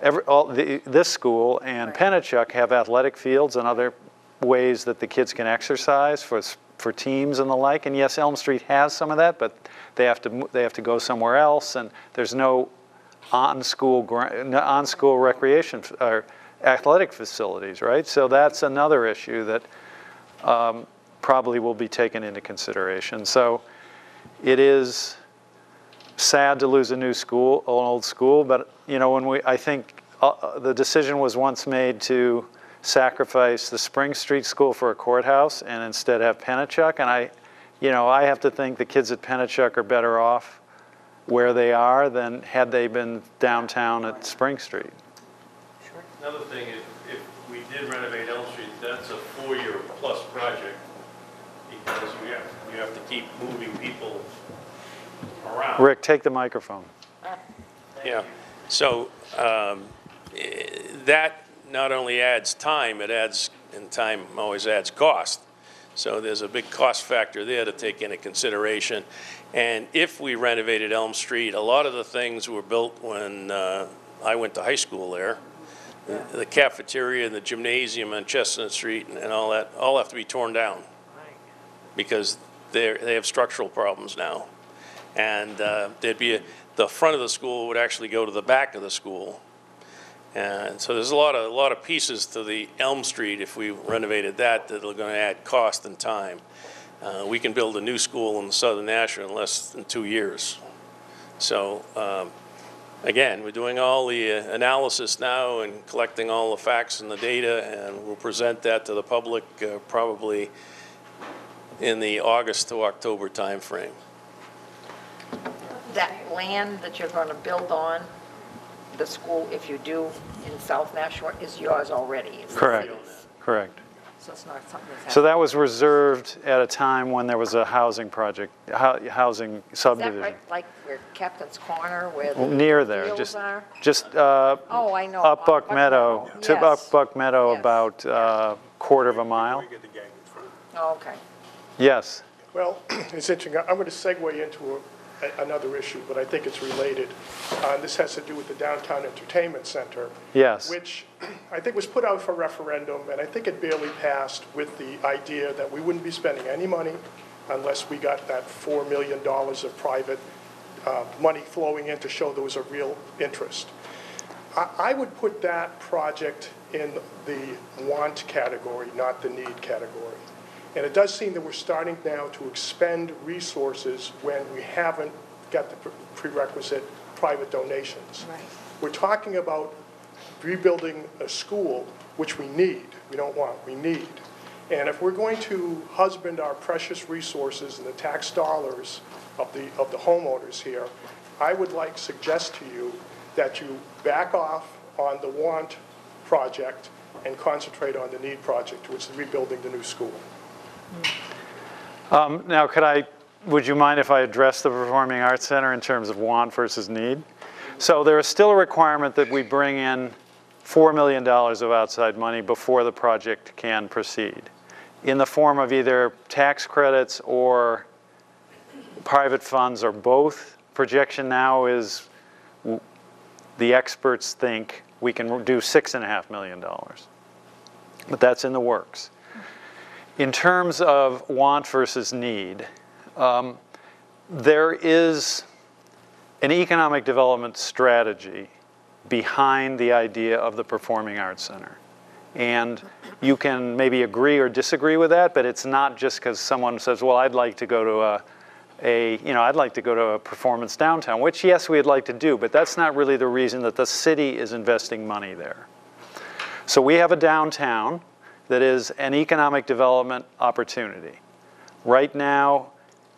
every, all, the, this school and Pennichuck have athletic fields and other ways that the kids can exercise for, for teams and the like. And yes, Elm Street has some of that, but they have to, they have to go somewhere else and there's no on-school, on-school recreation or athletic facilities, right? So that's another issue that um, probably will be taken into consideration. So it is sad to lose a new school, an old school, but you know when we, I think uh, uh, the decision was once made to sacrifice the Spring Street School for a courthouse and instead have Pennichuck, and I, you know, I have to think the kids at Pennichuck are better off where they are than had they been downtown at Spring Street. Another thing, if, if we did renovate Elm Street, that's a four-year plus project because you have, you have to keep moving people around. Rick, take the microphone. Yeah, so um, eh, that not only adds time, it adds, and time always adds cost. So there's a big cost factor there to take into consideration. And if we renovated Elm Street, a lot of the things were built when uh, I went to high school there. The- The cafeteria and the gymnasium on Chestnut Street and all that, all have to be torn down because they're, they have structural problems now. And uh, there'd be, a- the front of the school would actually go to the back of the school. And so there's a lot of, a lot of pieces to the Elm Street, if we renovated that, that are going to add cost and time. Uh, We can build a new school in Southern Nashua in less than two years. So, um, again, we're doing all the uh, analysis now and collecting all the facts and the data, and we'll present that to the public uh, probably in the August to October timeframe. That land that you're going to build on, the school, if you do in South Nashua, is yours already. It's the Correct, city's. correct. So it's not something that's So that was reserved at a time when there was a housing project, hou- housing Is that subdivision. right, like where Captain's Corner, where the Near there, fields just, are? just uh, Oh, I know. up on Buck Meadow, to up Buck Meadow Yes. about uh, quarter of a mile. Oh, Okay. Yes, Well, it's interesting, I'm going to segue into a- a- another issue, but I think it's related. Uh, This has to do with the Downtown Entertainment Center. Yes. Which I think was put out for referendum, and I think it barely passed with the idea that we wouldn't be spending any money unless we got that $4 million of private uh, money flowing in to show there was a real interest. I, I would put that project in the want category, not the need category. And it does seem that we're starting now to expend resources when we haven't got the pre- prerequisite private donations. Right. We're talking about rebuilding a school, which we need, we don't want, we need. And if we're going to husband our precious resources and the tax dollars of the, of the homeowners here, I would like, to suggest to you that you back off on the want project and concentrate on the need project, which is rebuilding the new school. Um, Now, could I, would you mind if I address the Performing Arts Center in terms of want versus need? So there is still a requirement that we bring in $4 million of outside money before the project can proceed, in the form of either tax credits or private funds or both. Projection now is, the experts think we can do $6.5 million. But that's in the works. In terms of want versus need, um, there is an economic development strategy behind the idea of the Performing Arts Center. And you can maybe agree or disagree with that, but it's not just because someone says, well, I'd like to go to a, a, you know, I'd like to go to a performance downtown, which yes, we'd like to do, but that's not really the reason that the city is investing money there. So we have a downtown that is an economic development opportunity. Right now,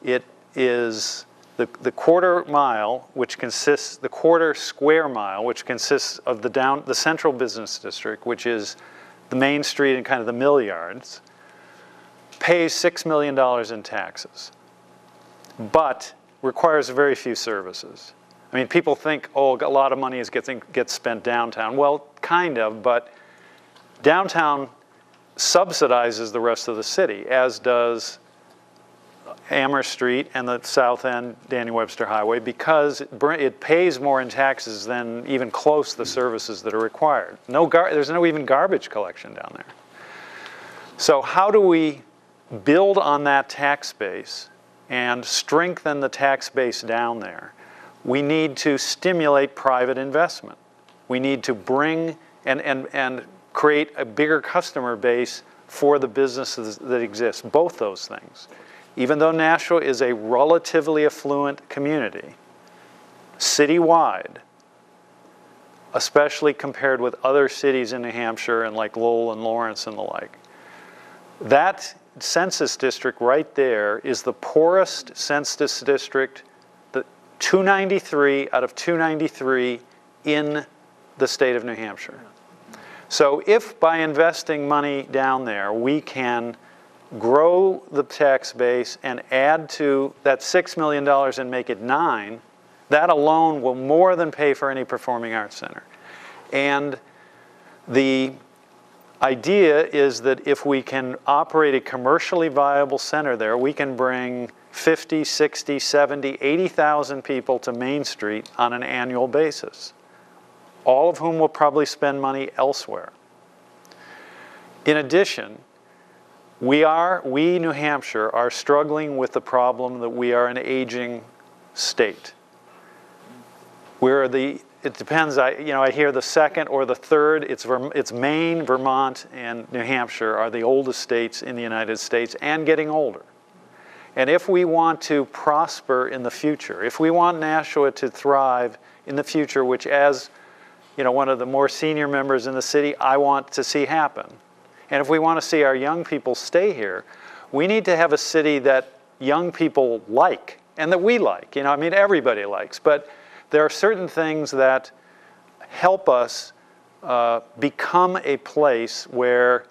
it is the, the quarter mile, which consists, the quarter square mile, which consists of the down, the central business district, which is the main street and kind of the mill yards, pays $6 million in taxes, but requires very few services. I mean, people think, oh, a lot of money is getting, gets spent downtown. Well, kind of, but downtown subsidizes the rest of the city, as does Amherst Street and the south end Daniel Webster Highway, because it pays more in taxes than even close the services that are required. No there's no even garbage collection down there. So how do we build on that tax base and strengthen the tax base down there? We need to stimulate private investment. We need to bring and, and, and create a bigger customer base for the businesses that exist, both those things. Even though Nashua is a relatively affluent community, citywide, especially compared with other cities in New Hampshire and like Lowell and Lawrence and the like, that census district right there is the poorest census district, the 293 out of 293 in the state of New Hampshire. So if by investing money down there, we can grow the tax base and add to that $6 million and make it nine, that alone will more than pay for any performing arts center. And the idea is that if we can operate a commercially viable center there, we can bring 50, 60, 70, 80,000 people to Main Street on an annual basis, all of whom will probably spend money elsewhere. In addition, we are, we, New Hampshire, are struggling with the problem that we are an aging state. We're the, it depends, I, you know, I hear the second or the third, it's, it's Maine, Vermont, and New Hampshire are the oldest states in the United States and getting older. And if we want to prosper in the future, if we want Nashua to thrive in the future, which as, you know, one of the more senior members in the city, I want to see happen. And if we want to see our young people stay here, we need to have a city that young people like and that we like. You know, I mean, everybody likes. But there are certain things that help us uh, become a place where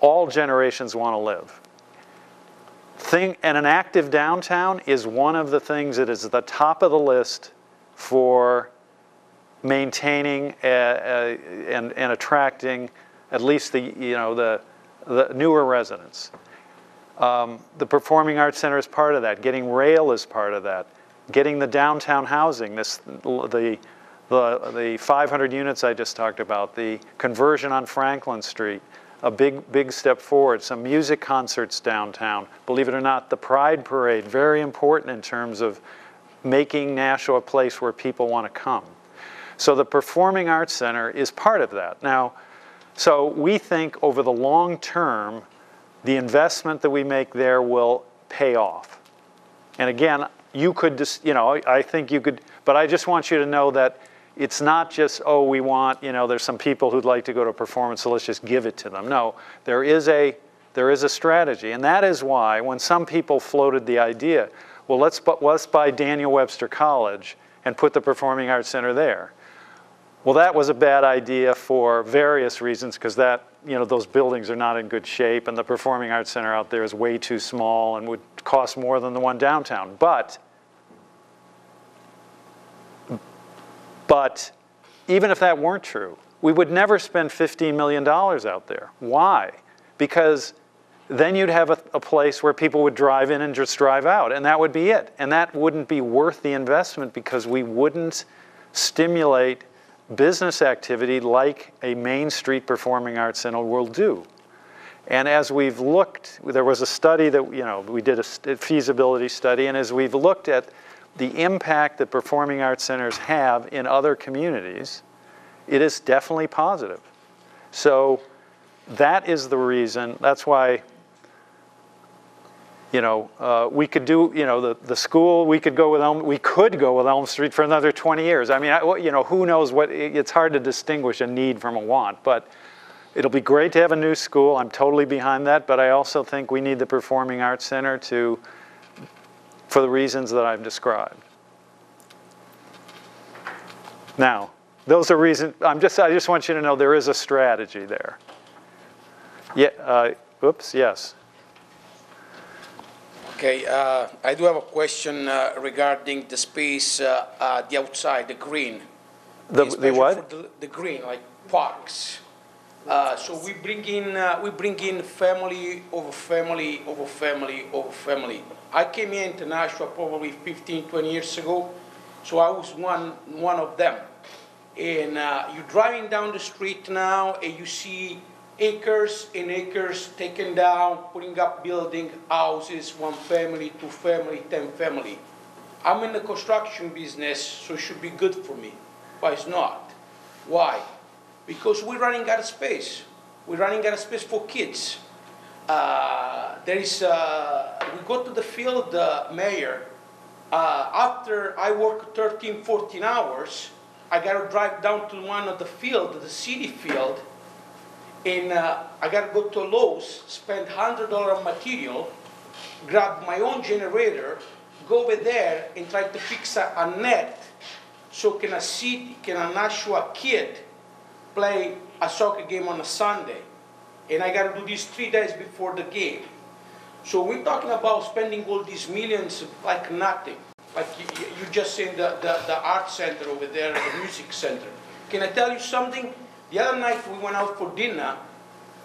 all generations want to live. Thing, and an active downtown is one of the things that is at the top of the list for maintaining uh, uh, and, and attracting at least the, you know, the, the newer residents. Um, the Performing Arts Center is part of that. Getting rail is part of that. Getting the downtown housing, this, the, the, the 500 units I just talked about, the conversion on Franklin Street, a big, big step forward. Some music concerts downtown. Believe it or not, the Pride Parade, very important in terms of making Nashua a place where people want to come. So the Performing Arts Center is part of that. Now, so we think over the long term, the investment that we make there will pay off. And again, you could just, you know, I think you could, but I just want you to know that it's not just, oh, we want, you know, there's some people who'd like to go to a performance, so let's just give it to them. No, there is a, there is a strategy. And that is why when some people floated the idea, well, let's, let's buy Daniel Webster College and put the Performing Arts Center there. Well, that was a bad idea for various reasons because that, you know, those buildings are not in good shape and the Performing Arts Center out there is way too small and would cost more than the one downtown. But, but even if that weren't true, we would never spend $15 million out there. Why? Because then you'd have a, a place where people would drive in and just drive out, and that would be it. And that wouldn't be worth the investment because we wouldn't stimulate business activity like a Main Street Performing Arts Center will do. And as we've looked, there was a study that, you know, we did a feasibility study, and as we've looked at the impact that performing arts centers have in other communities, it is definitely positive. So that is the reason, that's why you know, uh, we could do, you know, the, the school, we could go with Elm, we could go with Elm Street for another 20 years. I mean, I, you know, who knows what, it- it's hard to distinguish a need from a want, but it'll be great to have a new school. I'm totally behind that, but I also think we need the Performing Arts Center to, for the reasons that I've described. Now, those are reasons, I'm just, I just want you to know there is a strategy there. Yeah, uh, oops, yes. Okay, uh, I do have a question uh, regarding the space, uh, uh, the outside, the green. The, the what? for The the green, like parks. Uh, So we bring in, uh, we bring in family over family over family over family. I came here to Nashua probably 15, 20 years ago, so I was one, one of them. And uh, you're driving down the street now and you see acres and acres taken down, putting up building, houses, one family, two family, ten family. I'm in the construction business, so it should be good for me, but it's not. Why? Because we're running out of space. We're running out of space for kids. Uh, there is, uh, we go to the field, uh, mayor, uh, after I work 13, 14 hours, I gotta drive down to one of the field, the city field, and uh, I gotta go to Lowe's, spend hundred dollar on material, grab my own generator, go over there and try to fix a, a net so can a city, can a Nashua kid play a soccer game on a Sunday. And I gotta do this three days before the game. So we're talking about spending all these millions like nothing. Like you, you just saying the, the, the art center over there, the music center. Can I tell you something? The other night, we went out for dinner,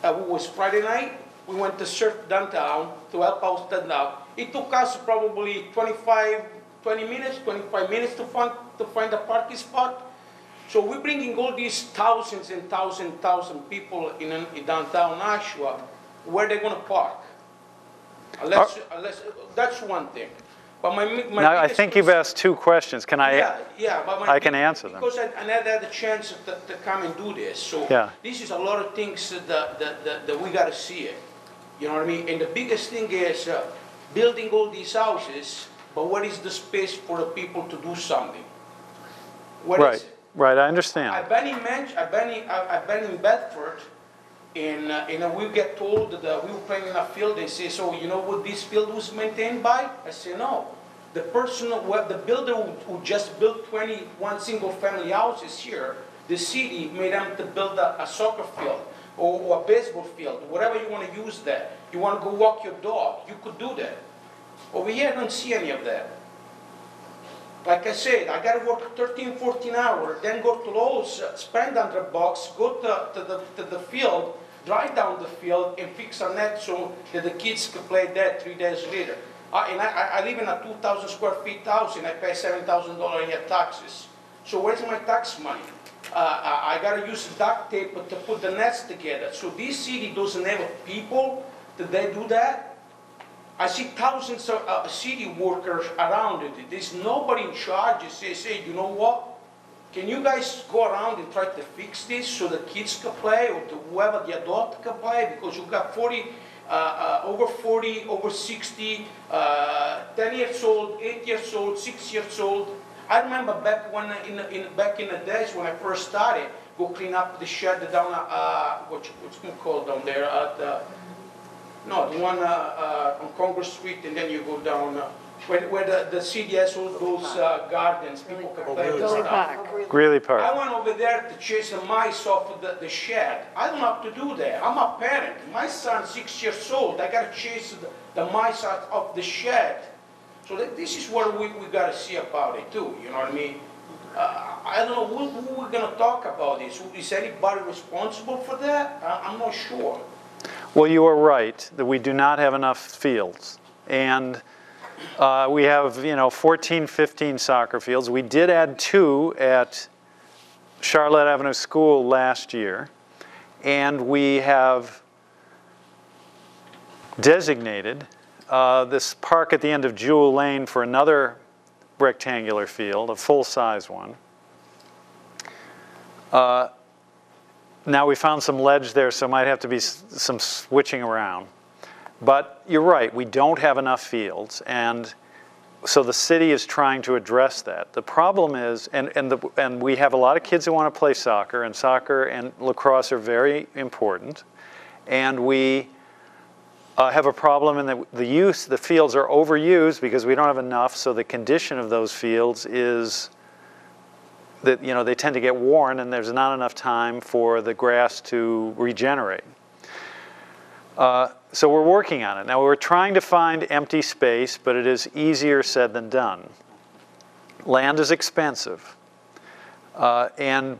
uh, it was Friday night, we went to surf downtown to help out stand out. It took us probably 25, 20 minutes, 25 minutes to find, to find a parking spot. So we're bringing all these thousands and thousand, thousand people in, in downtown Nashua, where they're gonna park? Unless, unless, that's one thing. But my, my Now, I biggest think you've concern- asked two questions. Can I? yeah, yeah, but my I can big- answer them. Because I, I never had the chance to, to come and do this, so. Yeah. This is a lot of things that, that, that, that we gotta see it, you know what I mean? And the biggest thing is, uh, building all these houses, but what is the space for the people to do something? What is Right, it? right, I understand. I've been in Manch, I've been in, I- I've been in Bedford, and, uh, and uh, we get told that we were playing in a field, they say, so you know what this field was maintained by? I say, no. The person, the builder who just built 21 single-family houses here, the city made them to build a a soccer field or or a baseball field, whatever you want to use that. You want to go walk your dog, you could do that. Over here, I don't see any of that. Like I said, I gotta work 13, 14 hours, then go to Lowe's, uh, spend 100 bucks, go to, to the, to the field, drive down the field and fix a net so that the kids can play that three days later. Uh, and I, I- I live in a 2,000 square feet house and I pay $7,000 a year taxes. So where's my tax money? Uh, I, I gotta use duct tape to put the nets together. So this city doesn't have people that they do that. I see thousands of uh, city workers around it. There's nobody in charge that say, you know what? Can you guys go around and try to fix this so the kids can play or whoever the adult can play? Because you've got 40, uh, uh, over 40, over 60, uh, 10 years old, 8 years old, 6 years old. I remember back when, in, in, back in the days when I first started, go clean up the shed down, uh, what, what's it called down there at, uh, no, the one on Congress Street, and then you go down, where, where the, the CDS, all those uh, gardens, people can play and Billy stuff. Park. Greeley I Park. went over there to chase the mice off of the, the shed. I don't have to do that. I'm a parent. My son's six years old. I gotta chase the, the mice out of the shed. So that, this is what we, we gotta see about it too, you know what I mean? Uh, I don't know, who, who we're gonna talk about this? Is anybody responsible for that? I, I'm not sure. Well, you are right, that we do not have enough fields. And uh, we have, you know, 14, 15 soccer fields. We did add two at Charlotte Avenue School last year. And we have designated uh, this park at the end of Jewel Lane for another rectangular field, a full-size one. Uh, now, we found some ledge there, so might have to be some switching around. But you're right, we don't have enough fields, and so the city is trying to address that. The problem is, and, and, the, and we have a lot of kids who want to play soccer, and soccer and lacrosse are very important. And we uh, have a problem in that the use, the fields are overused because we don't have enough, so the condition of those fields is that, you know, they tend to get worn and there's not enough time for the grass to regenerate. Uh, so we're working on it. Now we're trying to find empty space, but it is easier said than done. Land is expensive. Uh, and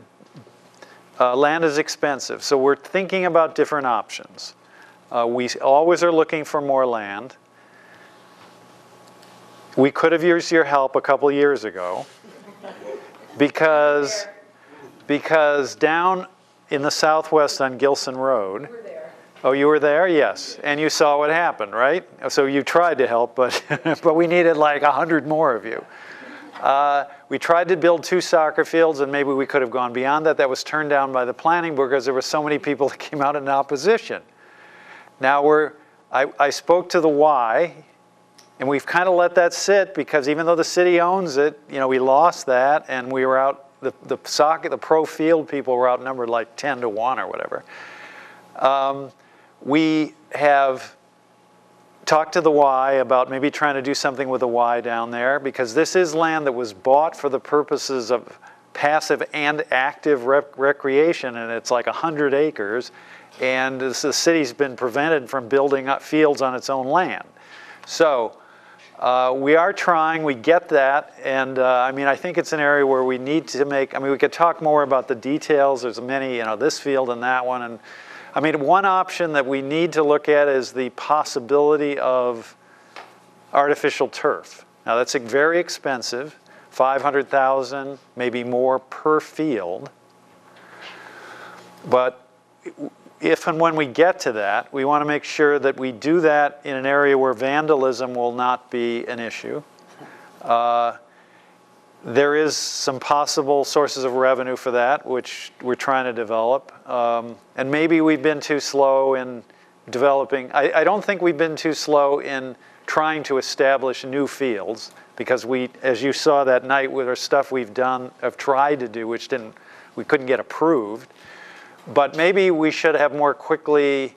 uh, land is expensive, so we're thinking about different options. Uh, we always are looking for more land. We could have used your help a couple years ago because, because down in the southwest on Gilson Road. Oh, you were there? Yes. And you saw what happened, right? So you tried to help, but, but we needed like 100 more of you. Uh, we tried to build two soccer fields, and maybe we could have gone beyond that. That was turned down by the planning board because there were so many people that came out in opposition. Now we're, I, I spoke to the Y, and we've kind of let that sit because even though the city owns it, you know, we lost that, and we were out, the, the soccer, the pro field people were outnumbered like 10 to 1 or whatever. Um, we have talked to the Y about maybe trying to do something with the Y down there because this is land that was bought for the purposes of passive and active rec- recreation, and it's like 100 acres. And the city's been prevented from building up fields on its own land. So Uh, we are trying, we get that, and uh, I mean, I think it's an area where we need to make, I mean, we could talk more about the details. There's many, you know, this field and that one. And I mean, one option that we need to look at is the possibility of artificial turf. Now, that's very expensive, 500,000, maybe more per field. But if and when we get to that, we want to make sure that we do that in an area where vandalism will not be an issue. Uh, there is some possible sources of revenue for that, which we're trying to develop. Um, and maybe we've been too slow in developing. I, I don't think we've been too slow in trying to establish new fields because we, as you saw that night with our stuff we've done, have tried to do, which didn't, we couldn't get approved. But maybe we should have more quickly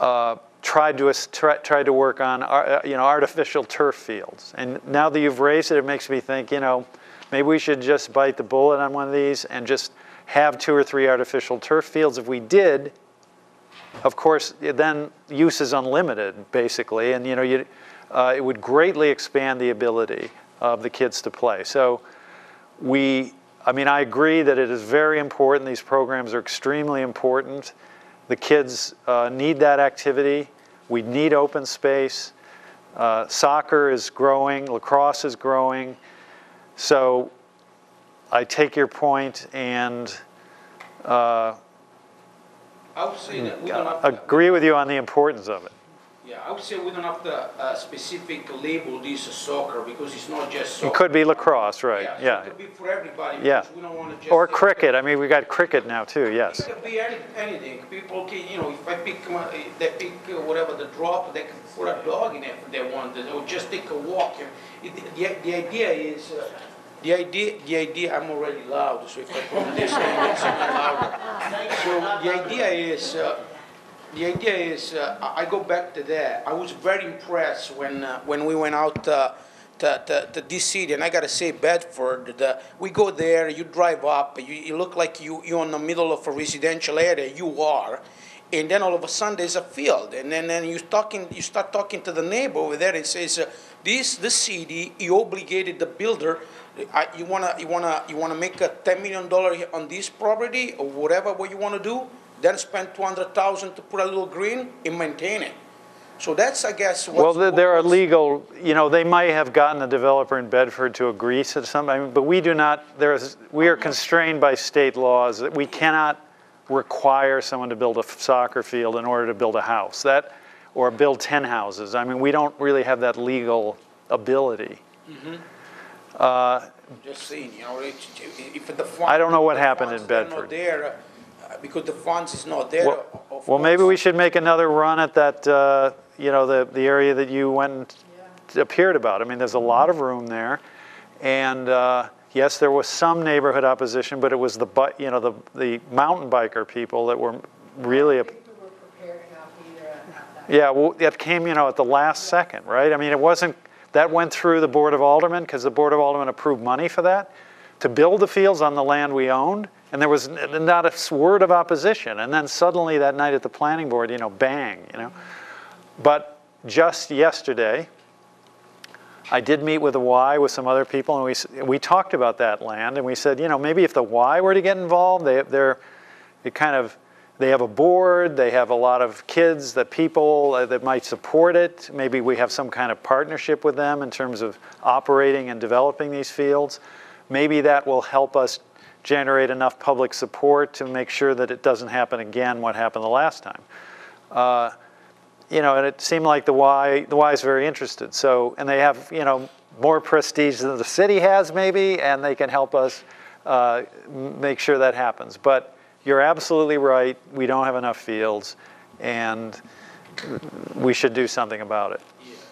uh, tried to try, tried to work on uh, you know artificial turf fields. And now that you've raised it, it makes me think you know maybe we should just bite the bullet on one of these and just have two or three artificial turf fields. If we did, of course, then use is unlimited basically, and you know you, uh, it would greatly expand the ability of the kids to play. So we. I mean, I agree that it is very important. These programs are extremely important. The kids uh, need that activity. We need open space. Uh, soccer is growing, lacrosse is growing. So I take your point and uh, I would say that we don't have to, agree with you on the importance of it. Yeah, I would say we don't have to uh, specific label this soccer because it's not just soccer. It could be lacrosse, right? Yeah, so it could be for everybody Yeah. we don't want to just. Or cricket. I mean, we got cricket now too, yes. It could be any, anything. People can, you know, if I pick, my- they pick uh, whatever the drop, they can put a dog in it if they want, or just take a walk. It- The, the idea is, uh, the idea, the idea, I'm already loud, so if I put this even louder. So the idea is, uh, the idea is, uh, I I go back to that. I was very impressed when, uh, when we went out uh, to, to, to this city, and I gotta say Bedford, the, we go there, you drive up, you, you look like you, you're in the middle of a residential area, you are, and then all of a sudden there's a field, and then, then you talking, you start talking to the neighbor over there, and says, uh, this, the city, you obligated the builder, uh, you wanna, you wanna, you wanna make a ten million dollar on this property, or whatever, what you wanna do, then spend two hundred thousand to put a little green and maintain it. So that's, I guess, what's. Well, there- there are legal, you know, they might have gotten a developer in Bedford to agree to something, but we do not, there is, we are constrained by state laws that we cannot require someone to build a soccer field in order to build a house, that, or build 10 houses. I mean, we don't really have that legal ability. Mhm. Uh, Just saying, you know, if the. I don't know what happened in funds, they're not Bedford. there, because the funds is not there. Well, of well, maybe we should make another run at that, uh, you know, the, the area that you went and appeared about. I mean, there's a lot of room there. And uh, yes, there was some neighborhood opposition, but it was the, bu- you know, the, the mountain biker people that were really, op- yeah, well, that came, you know, at the last second, right? I mean, it wasn't, that went through the Board of Aldermen because the Board of Aldermen approved money for that to build the fields on the land we owned, and there was not a word of opposition. And then suddenly that night at the planning board, you know, bang, you know. But just yesterday, I did meet with the Y with some other people, and we, we talked about that land, and we said, you know, maybe if the Y were to get involved, they, they're, it kind of, they have a board, they have a lot of kids, that people uh, that might support it. Maybe we have some kind of partnership with them in terms of operating and developing these fields. Maybe that will help us generate enough public support to make sure that it doesn't happen again what happened the last time. Uh, you know, and it seemed like the Y, the Y is very interested. So, and they have, you know, more prestige than the city has maybe, and they can help us uh, make sure that happens. But you're absolutely right. We don't have enough fields, and we should do something about it.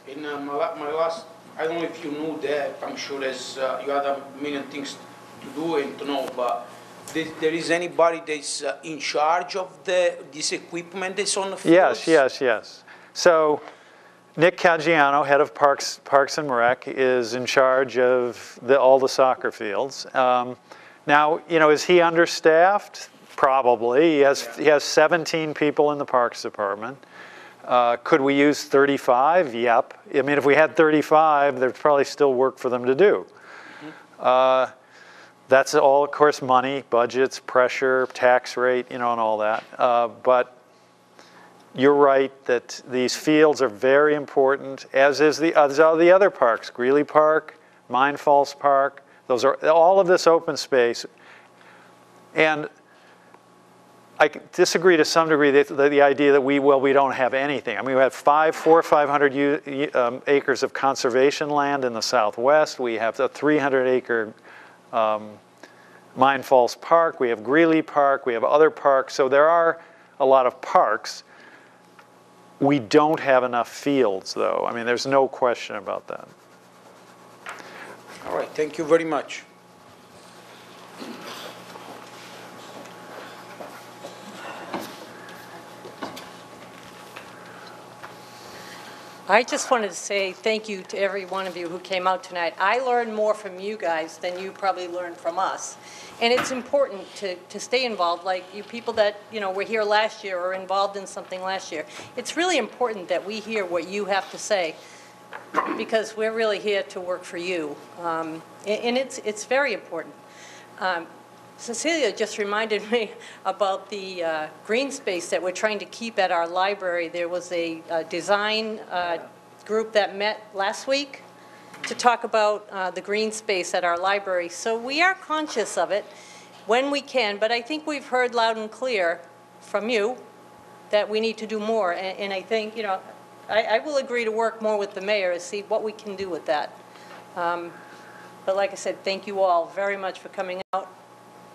In uh, my, my last, I don't know if you knew that, I'm sure there's, uh, you had a million things to do and to know, but there, there is anybody that's uh, in charge of the, this equipment that's on the fields? Yes, yes, yes. So Nick Caggiano, head of Parks, Parks and Rec, is in charge of the, all the soccer fields. Um, now, you know, is he understaffed? Probably. He has, he has 17 people in the Parks Department. Uh, Could we use 35? Yep. I mean, if we had 35, there's probably still work for them to do. Uh, That's all, of course, money, budgets, pressure, tax rate, you know, and all that. Uh, But you're right that these fields are very important, as is the, as are the other parks, Greeley Park, Mine Falls Park. Those are, all of this open space. And I disagree to some degree that the, the idea that we, well, we don't have anything. I mean, we have five, four or 500 u, um, acres of conservation land in the southwest. We have a 300 acre um, Mine Falls Park. We have Greeley Park. We have other parks. So there are a lot of parks. We don't have enough fields, though. I mean, there's no question about that. All right, thank you very much. I just wanted to say thank you to every one of you who came out tonight. I learned more from you guys than you probably learned from us. And it's important to, to stay involved, like you people that, you know, were here last year or involved in something last year. It's really important that we hear what you have to say because we're really here to work for you. Um, and, it's, it's very important. Um, Cecilia just reminded me about the uh, green space that we're trying to keep at our library. There was a, uh design uh, group that met last week to talk about uh, the green space at our library. So we are conscious of it when we can, but I think we've heard loud and clear from you that we need to do more. And, and I think, you know, I, I will agree to work more with the mayor to see what we can do with that. Um, but like I said, thank you all very much for coming out.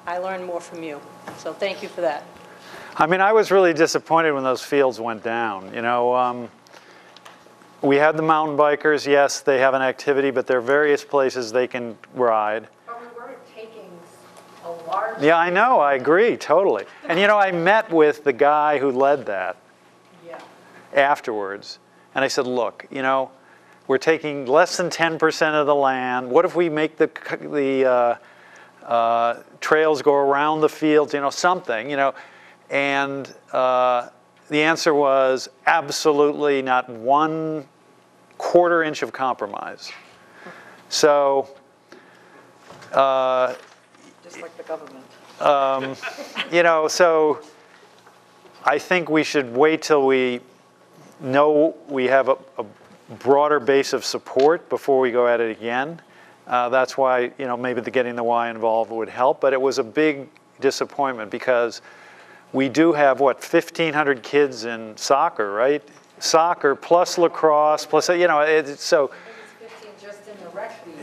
I learned more from you, so thank you for that. I mean, I was really disappointed when those fields went down. You know, um, we had the mountain bikers. Yes, they have an activity, but there are various places they can ride. But we weren't taking a large. Yeah, I know. I agree totally. And you know, I met with the guy who led that Yeah. afterwards, and I said, "Look, you know, we're taking less than 10% of the land. What if we make the the uh, uh, trails go around the fields? You know, something. You know." And uh, the answer was absolutely not one quarter inch of compromise. So. Uh, Just like the government. um, you know, so I think we should wait till we know we have a, a broader base of support before we go at it again. Uh, that's why, you know, maybe the getting the Y involved would help, but it was a big disappointment because we do have, what, 1,500 kids in soccer, right? Soccer plus lacrosse plus, you know, it's so.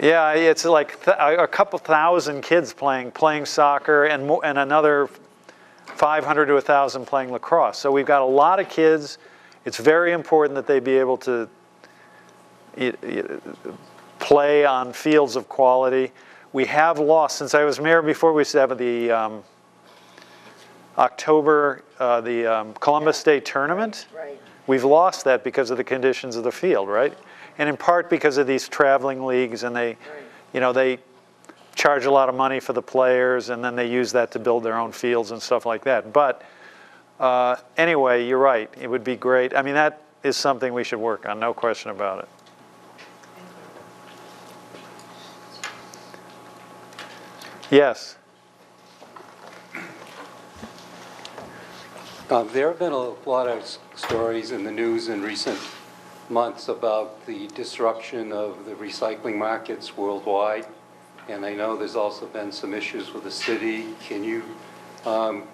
Yeah, it's like a couple thousand kids playing playing soccer, and and another 500 to 1,000 playing lacrosse. So we've got a lot of kids. It's very important that they be able to play on fields of quality. We have lost since I was mayor before. We used to have the um, October uh, the um, Columbus Day tournament. Right. We've lost that because of the conditions of the field, right? And in part because of these traveling leagues and they, you know, they charge a lot of money for the players and then they use that to build their own fields and stuff like that. But uh, anyway, you're right. It would be great. I mean, that is something we should work on, no question about it. Yes. Um, There have been a lot of stories in the news in recent months about the disruption of the recycling markets worldwide, and I know there's also been some issues with the city. Can you um,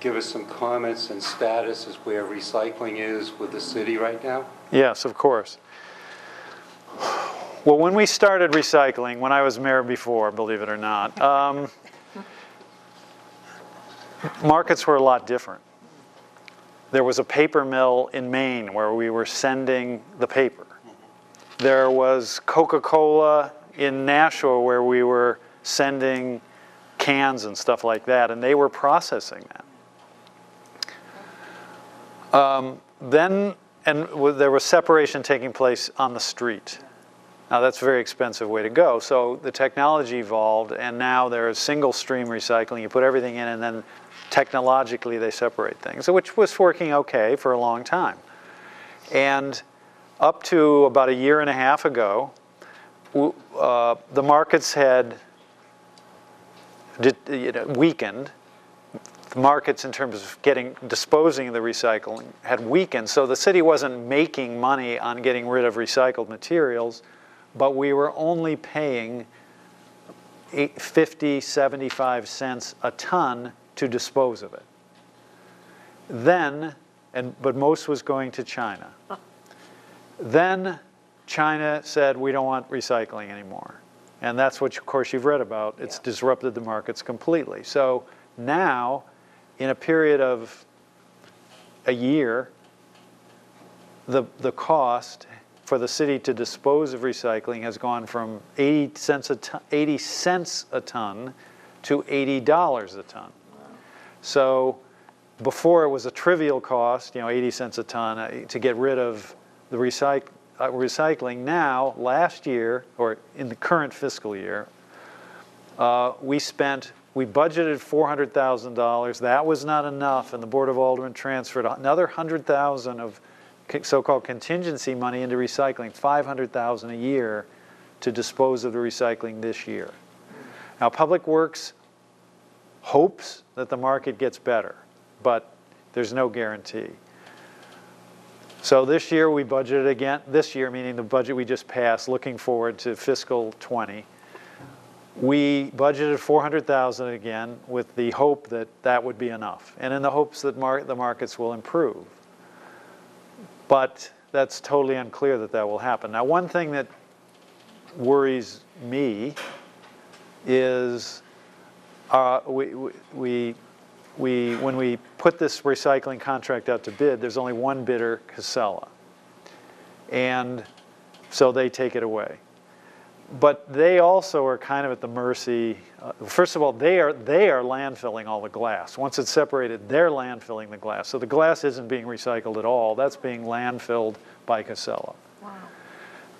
give us some comments and status as where recycling is with the city right now? Yes, of course. Well, when we started recycling, when I was mayor before, believe it or not, um, markets were a lot different. There was a paper mill in Maine where we were sending the paper. There was Coca-Cola in Nashua where we were sending cans and stuff like that, and they were processing that. Um, then, and there was separation taking place on the street. Now, that's a very expensive way to go. So the technology evolved, and now there is single stream recycling. You put everything in, and then technologically they separate things, which was working okay for a long time. And up to about a year and a half ago, uh, the markets had you know, weakened. The markets in terms of getting, disposing of the recycling had weakened. So the city wasn't making money on getting rid of recycled materials, but we were only paying eight- 50, 75 cents a ton to dispose of it. Then, and, but most was going to China. Then China said, we don't want recycling anymore. And that's what, of course, you've read about. It's disrupted the markets completely. So now, in a period of a year, the, the cost for the city to dispose of recycling has gone from 80 cents a ton, 80 cents a ton to $80 a ton. So before it was a trivial cost, you know, 80 cents a ton uh, to get rid of the recyc- uh, recycling. Now, last year, or in the current fiscal year, uh, we spent, we budgeted $400,000. That was not enough, and the Board of Aldermen transferred another 100,000 of so-called contingency money into recycling, 500,000 a year to dispose of the recycling this year. Now, Public Works hopes that the market gets better, but there's no guarantee. So this year we budgeted again, this year meaning the budget we just passed, looking forward to fiscal '20. We budgeted 400,000 again with the hope that that would be enough, and in the hopes that mar- the markets will improve. But that's totally unclear that that will happen. Now, one thing that worries me is uh, we, we- we, when we put this recycling contract out to bid, there's only one bidder, Casella. And so they take it away. But they also are kind of at the mercy, uh, first of all, they are, they are landfilling all the glass. Once it's separated, they're landfilling the glass. So the glass isn't being recycled at all, that's being landfilled by Casella.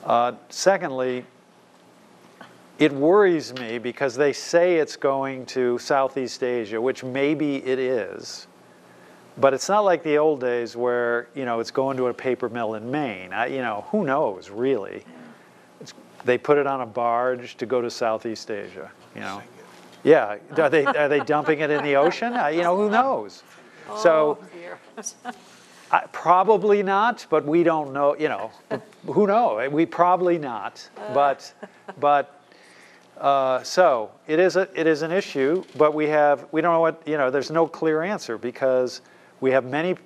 Uh, Secondly, it worries me because they say it's going to Southeast Asia, which maybe it is. But it's not like the old days where, you know, it's going to a paper mill in Maine. I, you know, who knows, really? It's, they put it on a barge to go to Southeast Asia, you know? Yeah, are they, are they dumping it in the ocean? I- You know, who knows? So, I- probably not, but we don't know, you know, who know? We probably not, but, but, uh, so, it is a, it is an issue, but we have, we don't know what, you know, there's no clear answer because we have many, be-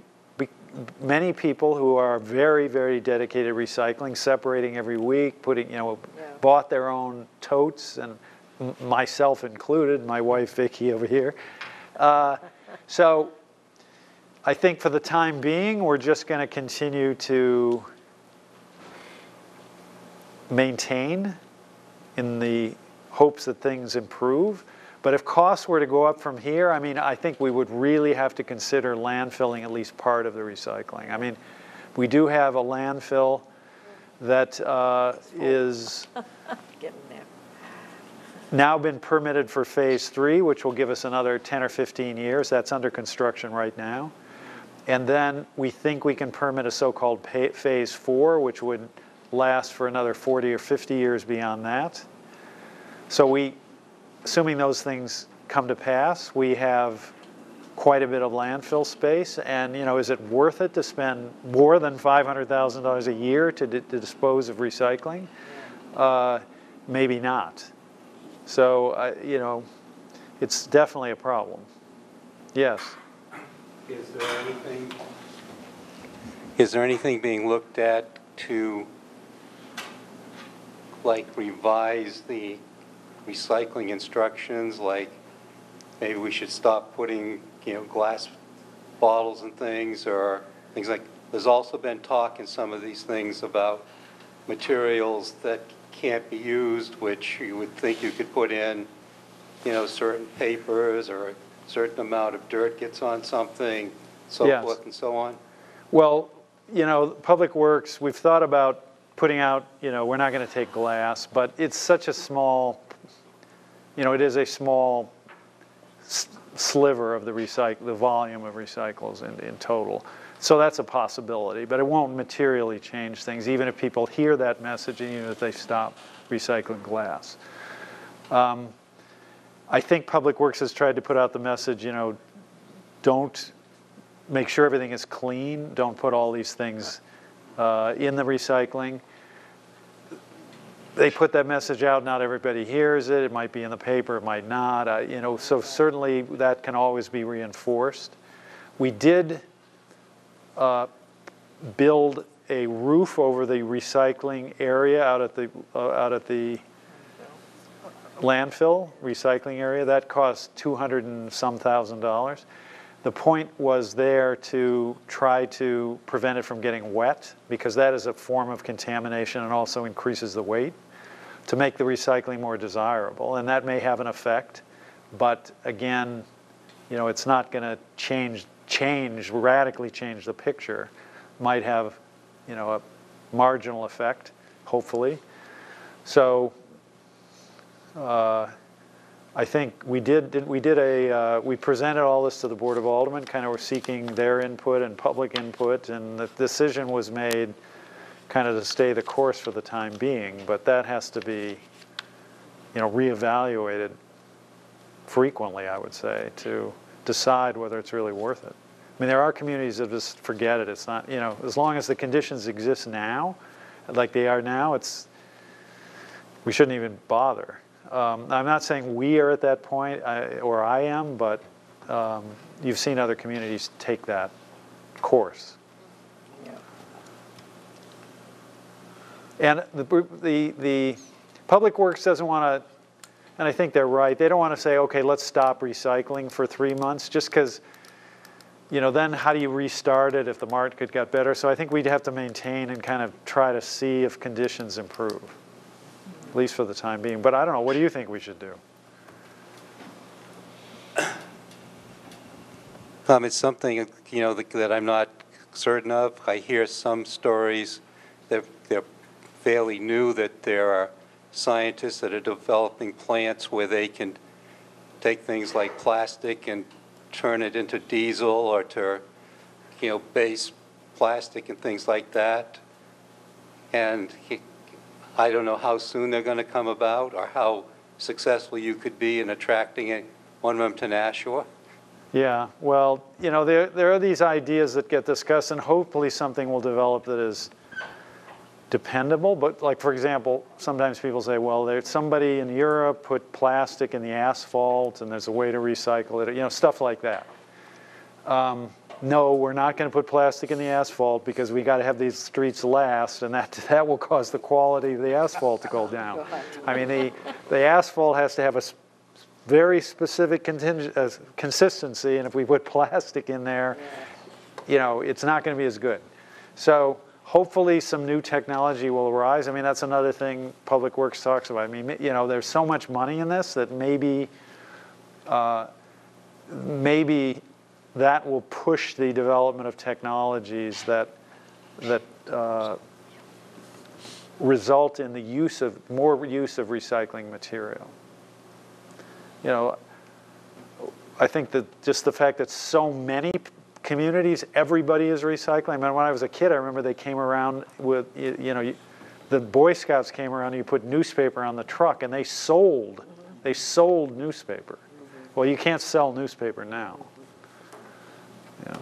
many people who are very, very dedicated recycling, separating every week, putting, you know, bought their own totes and myself included, my wife Vicky over here. Uh, So, I think for the time being, we're just going to continue to maintain in the hopes that things improve. But if costs were to go up from here, I mean, I think we would really have to consider landfilling at least part of the recycling. I mean, we do have a landfill that uh, is now been permitted for phase three, which will give us another 10 or 15 years. That's under construction right now. And then we think we can permit a so-called phase four, which would last for another 40 or 50 years beyond that. So we, assuming those things come to pass, we have quite a bit of landfill space. And, you know, is it worth it to spend more than $500,000 a year to, di- to dispose of recycling? Uh, maybe not. So, I you know, it's definitely a problem. Yes. Is there anything, is there anything being looked at to, like, revise the recycling instructions? Like, maybe we should stop putting, you know, glass bottles and things, or things like, there's also been talk in some of these things about materials that can't be used, which you would think you could put in, you know, certain papers, or a certain amount of dirt gets on something, so Yes. forth and so on. Well, you know, Public Works, we've thought about putting out, you know, we're not going to take glass, but it's such a small, you know, it is a small sliver of the the volume of recycles in, in total. So that's a possibility, but it won't materially change things, even if people hear that message and even if they stop recycling glass. Um, I think Public Works has tried to put out the message, you know, don't, make sure everything is clean, don't put all these things uh, in the recycling. They put that message out, not everybody hears it, it might be in the paper, it might not, uh, you know, so certainly that can always be reinforced. We did uh, build a roof over the recycling area out at the, uh, out at the landfill recycling area. That cost 200 and some thousand dollars. The point was there to try to prevent it from getting wet because that is a form of contamination and also increases the weight to make the recycling more desirable. And that may have an effect, but again, you know, it's not going to change, change, radically change the picture. Might have, you know, a marginal effect, hopefully. So uh, I think we did, did- we did a, uh, we presented all this to the Board of Aldermen, kind of were seeking their input and public input, and the decision was made kind of to stay the course for the time being, but that has to be, you know, reevaluated frequently, I would say, to decide whether it's really worth it. I mean, there are communities that just forget it. It's not, you know, as long as the conditions exist now, like they are now, it's, we shouldn't even bother. Um, I'm not saying we are at that point, I- or I am, but um, you've seen other communities take that course. And the, the, the Public Works doesn't want to, and I think they're right, they don't want to say, okay, let's stop recycling for three months, just because, you know, then how do you restart it if the market got better? So I think we'd have to maintain and kind of try to see if conditions improve, at least for the time being. But I don't know, what do you think we should do? Um, it's something, you know, that that I'm not certain of. I hear some stories fairly new, that there are scientists that are developing plants where they can take things like plastic and turn it into diesel or to, you know, base plastic and things like that. And he- I don't know how soon they're going to come about or how successful you could be in attracting one of them to Nashua. Yeah, well, you know, there, there are these ideas that get discussed, and hopefully something will develop that is dependable. But like, for example, sometimes people say, well, there's somebody in Europe put plastic in the asphalt, and there's a way to recycle it, you know, stuff like that. Um, no, we're not going to put plastic in the asphalt because we got to have these streets last, and that, that will cause the quality of the asphalt to go down. I mean, the, the asphalt has to have a very specific contingent, uh, consistency, and if we put plastic in there, you know, it's not going to be as good. So hopefully some new technology will arise. I mean, that's another thing Public Works talks about. I mean, you know, there's so much money in this that maybe, uh, maybe that will push the development of technologies that, that uh, result in the use of, more use of recycling material. You know, I think that just the fact that so many communities, everybody is recycling. I mean, when I was a kid, I remember they came around with, you, you know, you, the Boy Scouts came around and you put newspaper on the truck and they sold, they sold newspaper. Well, you can't sell newspaper now. You know.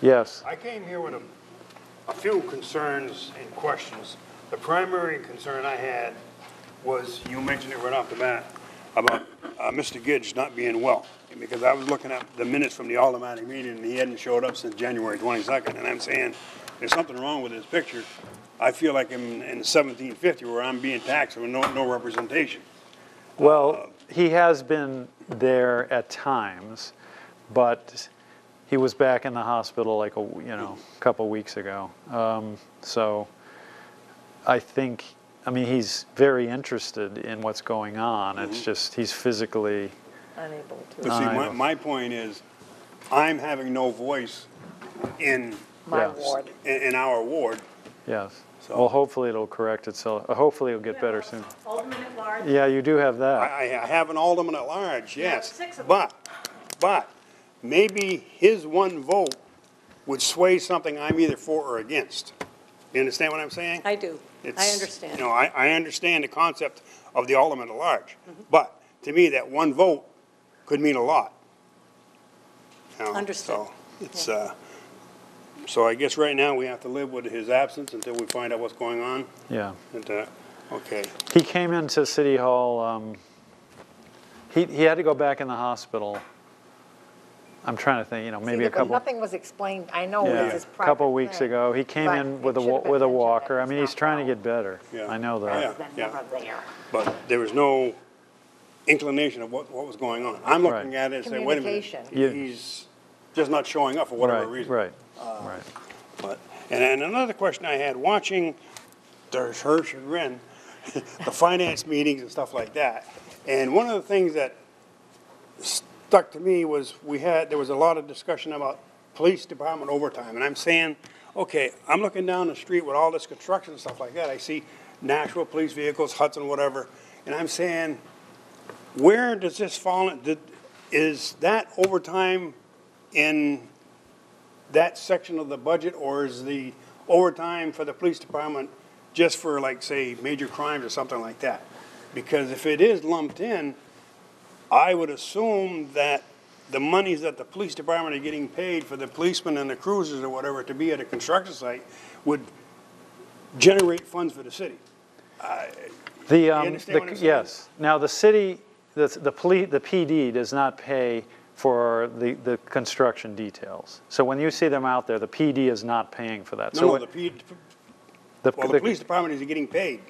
Yes. I came here with a, a few concerns and questions. The primary concern I had was, you mentioned it right off the bat, about uh, Mr. Gidge not being well. Because I was looking at the minutes from the aldermanic meeting, and he hadn't showed up since January 22nd. And I'm saying, there's something wrong with this picture. I feel like I'm in 1750 where I'm being taxed with no, no representation. Well, he has been there at times, but he was back in the hospital like a, you know, a couple weeks ago. Um, so I think, I mean, he's very interested in what's going on. It's just, he's physically, Unable to. But see, my, my point is, I'm having no voice in, My Yeah. ward. in, in our ward. yes. Well, hopefully it'll correct itself, uh, hopefully it'll get better soon. Alderman at large? Yeah, you do have that. I, I have an alderman at large, yes. six of them. But, but, maybe his one vote would sway something I'm either for or against. You understand what I'm saying? I do. I understand. You know, I, I understand the concept of the alderman at large, but to me, that one vote could mean a lot. You know, Understood. So, it's, uh, so I guess right now, we have to live with his absence until we find out what's going on, Yeah. and, uh, okay. He came into City Hall, um, he, he had to go back in the hospital. I'm trying to think, you know, maybe a See, but couple. Nothing was explained, I know it was his a couple weeks thing, ago. He came in with a, should wa- have been with a walker. I mean, he's not trying to get better. Yeah. I know that. It's yeah. there. But there was no inclination of what, what was going on. I'm looking Right. at it and saying, wait a minute, Yeah. he's just not showing up for whatever Right, reason. right, uh, right. But, and then another question I had, watching, there's her chagrin, the finance meetings and stuff like that. And one of the things that stuck to me was, we had, there was a lot of discussion about police department overtime. And I'm saying, okay, I'm looking down the street with all this construction and stuff like that. I see Nashua police vehicles, Hudson, whatever. And I'm saying, where does this fall, in- did, is that overtime in that section of the budget, or is the overtime for the police department just for like, say, major crimes or something like that? Because if it is lumped in, I would assume that the monies that the police department are getting paid for the policemen and the cruisers or whatever to be at a construction site would generate funds for the city. The, um, understand the- what I'm saying? yes. Now, the city, the, the police, the PD does not pay for the, the construction details. So when you see them out there, the PD is not paying for that. No, So no, what- the, P- the- well, the police department is getting paid.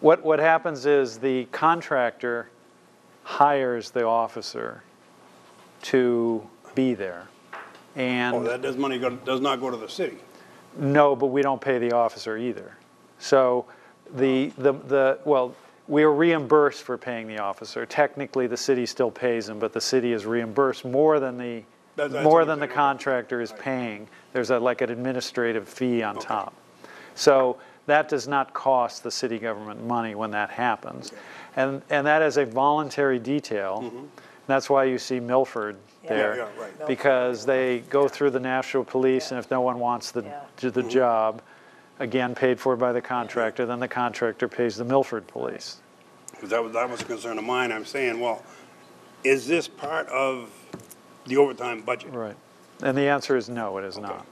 What, what happens is the contractor hires the officer to be there. Oh, And, that does money go, does not go to the city. no, but we don't pay the officer either. So the, the, the, well, we are reimbursed for paying the officer. Technically, the city still pays him, but the city is reimbursed more than the, That's- that's more what than I'm the saying. contractor is paying. There's a, like an administrative fee on top. So that does not cost the city government money when that happens. And, and that is a voluntary detail. That's why you see Milford Mm-hmm. Yeah, there. yeah, right. Because they go through the Nashua Police, and if no one wants the, Yeah. to the job, again, paid for by the contractor, then the contractor pays the Milford Police. Because that was, that was a concern of mine. I'm saying, well, is this part of the overtime budget? Right. And the answer is no, it is not.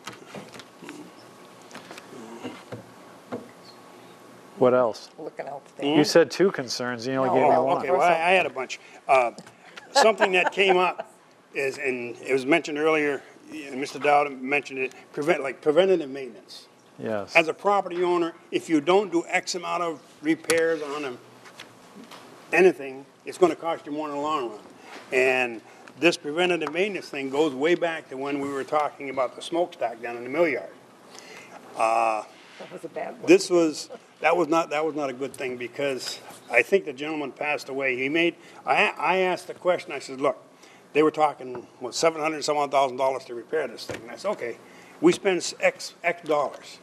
What else? Looking out? You said two concerns, you only No, gave me one. Okay, well, I, I had a bunch. Uh, Something that came up is, and it was mentioned earlier, and Mr. Dowd mentioned it, prevent, like preventative maintenance. Yes. As a property owner, if you don't do X amount of repairs on a, anything, it's gonna cost you more in the long run. And this preventative maintenance thing goes way back to when we were talking about the smokestack down in the mill yard. That was a bad one. This was, that was not, that was not a good thing because I think the gentleman passed away. He made, I, I asked the question, I said, look, they were talking, what, seven hundred some odd thousand dollars to repair this thing. And I said, okay, we spend X, X dollars.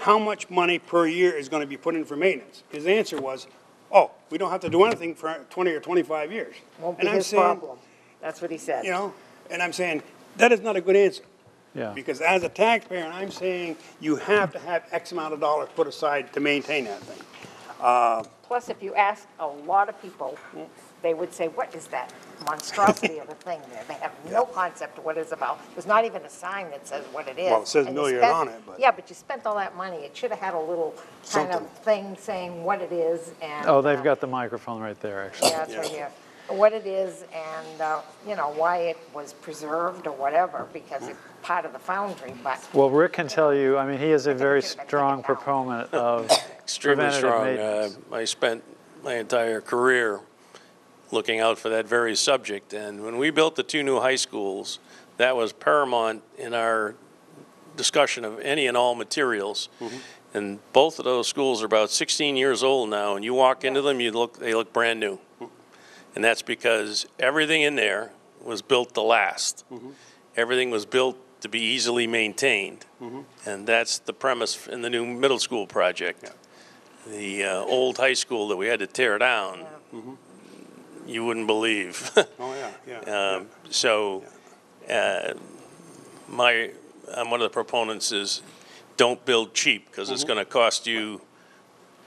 How much money per year is gonna be put in for maintenance? His answer was, oh, we don't have to do anything for twenty or twenty-five years. Won't be And I'm his saying, problem. That's what he said. You know, and I'm saying, that is not a good answer. Yeah. Because as a taxpayer, and I'm saying you have to have X amount of dollars put aside to maintain that thing. Plus, if you ask a lot of people, they would say, what is that monstrosity of a thing there? They have no concept of what it's about. There's not even a sign that says what it is. Well, it says And you Millyard spent- on it, but- Yeah, but you spent all that money. It should have had a little kind of thing saying what it is and. Oh, they've uh, got the microphone right there, actually. Yeah, it's right here. What it is and, uh, you know, why it was preserved or whatever, because it's part of the foundry, but Well, Rick can tell you, I mean, he is a very should've been taken strong proponent of Extremely preventative strong. Uh, maintenance. I spent my entire career looking out for that very subject. And when we built the two new high schools, that was paramount in our discussion of any and all materials. And both of those schools are about 16 years old now, and you walk into them, you look, they look brand new. And that's because everything in there was built to last. Everything was built to be easily maintained. And that's the premise in the new middle school project. The uh, old high school that we had to tear down, you wouldn't believe. Oh, yeah, yeah. Um, So, uh, my, I'm one of the proponents is, don't build cheap, because it's gonna cost you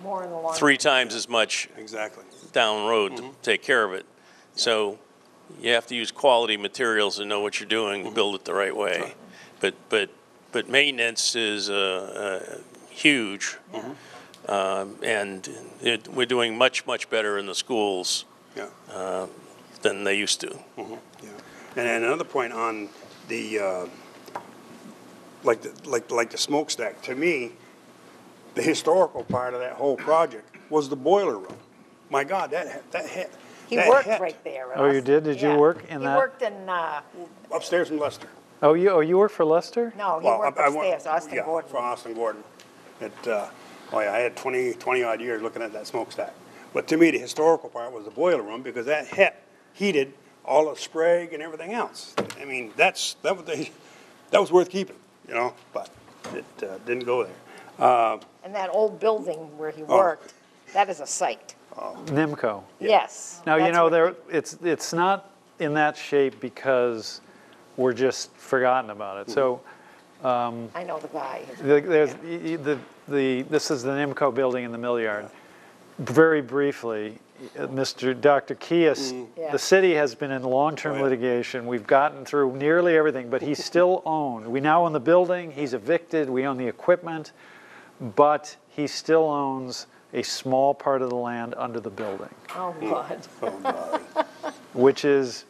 More in the long. three times as much Exactly. Down the road to take care of it. So you have to use quality materials and know what you're doing, and build it the right way. But, but, but maintenance is, uh, uh, huge. Um, and it, we're doing much, much better in the schools, Yeah. uh, than they used to. Yeah. And then another point on the, uh, like, the- like, like the smokestack, to me, the historical part of that whole project was the boiler room. My God, that, that hit. He that worked hit right there. Oh, you did? Did you work in He that? worked in, uh, Upstairs in Leicester. Oh, you, oh, you work for Lester? no, he Well, worked I- I went- upstairs, Austin yeah, Gordon. For Austin Gordon. It, uh, oh yeah, I had 20, 20 odd years looking at that smokestack. But to me, the historical part was the boiler room because that hit, heated all the Sprague and everything else. I mean, that's, that was, the- that was worth keeping, you know, but it uh, didn't go there. Uh, And that old building where he Oh. worked, that is a site. NIMCO. Yes. Now, you that's know, what- there, it's, it's not in that shape because we're just forgotten about it. So I know the guy. the- there's, y- y- the, the, this is the NIMCO building in the Millyard. Very briefly, uh, Mr. Dr. Kias, Yeah. the city has been in long-term Oh, yeah. litigation. We've gotten through nearly everything, but he's still owned. We now own the building, he's evicted, we own the equipment, but he still owns a small part of the land under the building. Oh, God. oh, God. which is,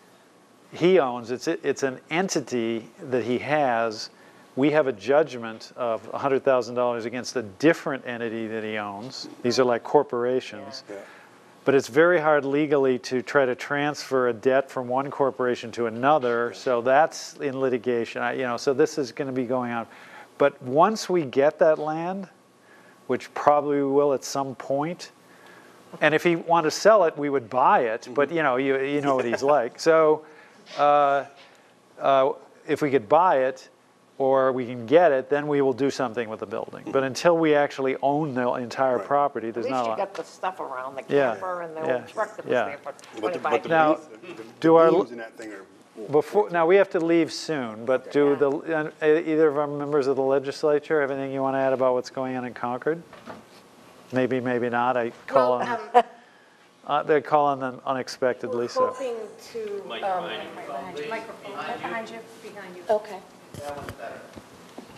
he owns, it's, it's an entity that he has. We have a judgment of $100,000 against a different entity that he owns. These are like corporations. Yeah. But it's very hard legally to try to transfer a debt from one corporation to another, so that's in litigation, I- you know, so this is gonna be going on. But once we get that land, which probably we will at some point, and if he wanted to sell it, we would buy it, but you know, you, you know what he's like. So, uh, uh, if we could buy it, or we can get it, then we will do something with the building. But until we actually own the entire Right. property, At there's least not a you lot. got the stuff around, the Yeah, camper and the yeah, old truck that was yeah. there for But the, 25 but the years. Now, beams- the- the do our- beams in that thing are Before, now, we have to leave soon, but do the, uh, either of our members of the legislature have anything you want to add about what's going on in Concord? Maybe, maybe not, I call Well, on, um, uh, they call on them unexpectedly, We're so. hoping to, um, Microphone, right behind you, behind you. Okay.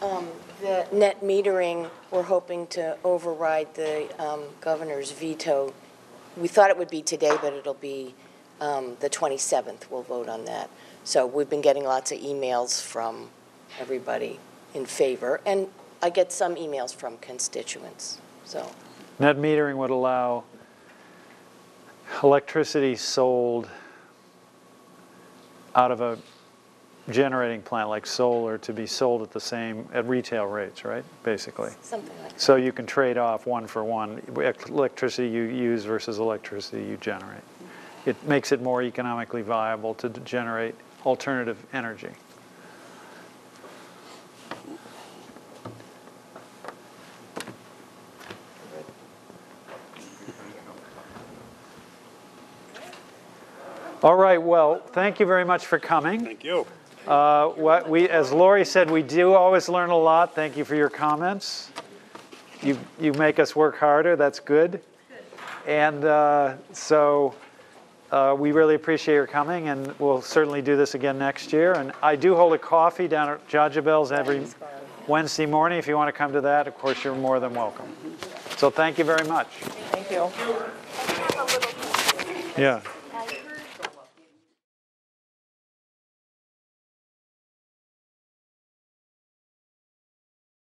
Um, The net metering, we're hoping to override the um, governor's veto. We thought it would be today, but it'll be um, the 27th. We'll vote on that. So we've been getting lots of emails from everybody in favor, and I get some emails from constituents, so. Net metering would allow electricity sold out of a generating plant like solar to be sold at the same, at retail rates, right, basically? Something like that. So you can trade off one for one, electricity you use versus electricity you generate. It makes it more economically viable to generate alternative energy. All right, well, thank you very much for coming. Thank you. Uh, What we, as Lori said, we do always learn a lot. Thank you for your comments. You, you make us work harder, that's good. And uh, so uh, we really appreciate your coming, and we'll certainly do this again next year. And I do hold a coffee down at Jajabel's every Wednesday morning. If you want to come to that, of course, you're more than welcome. So thank you very much. thank you. Yeah.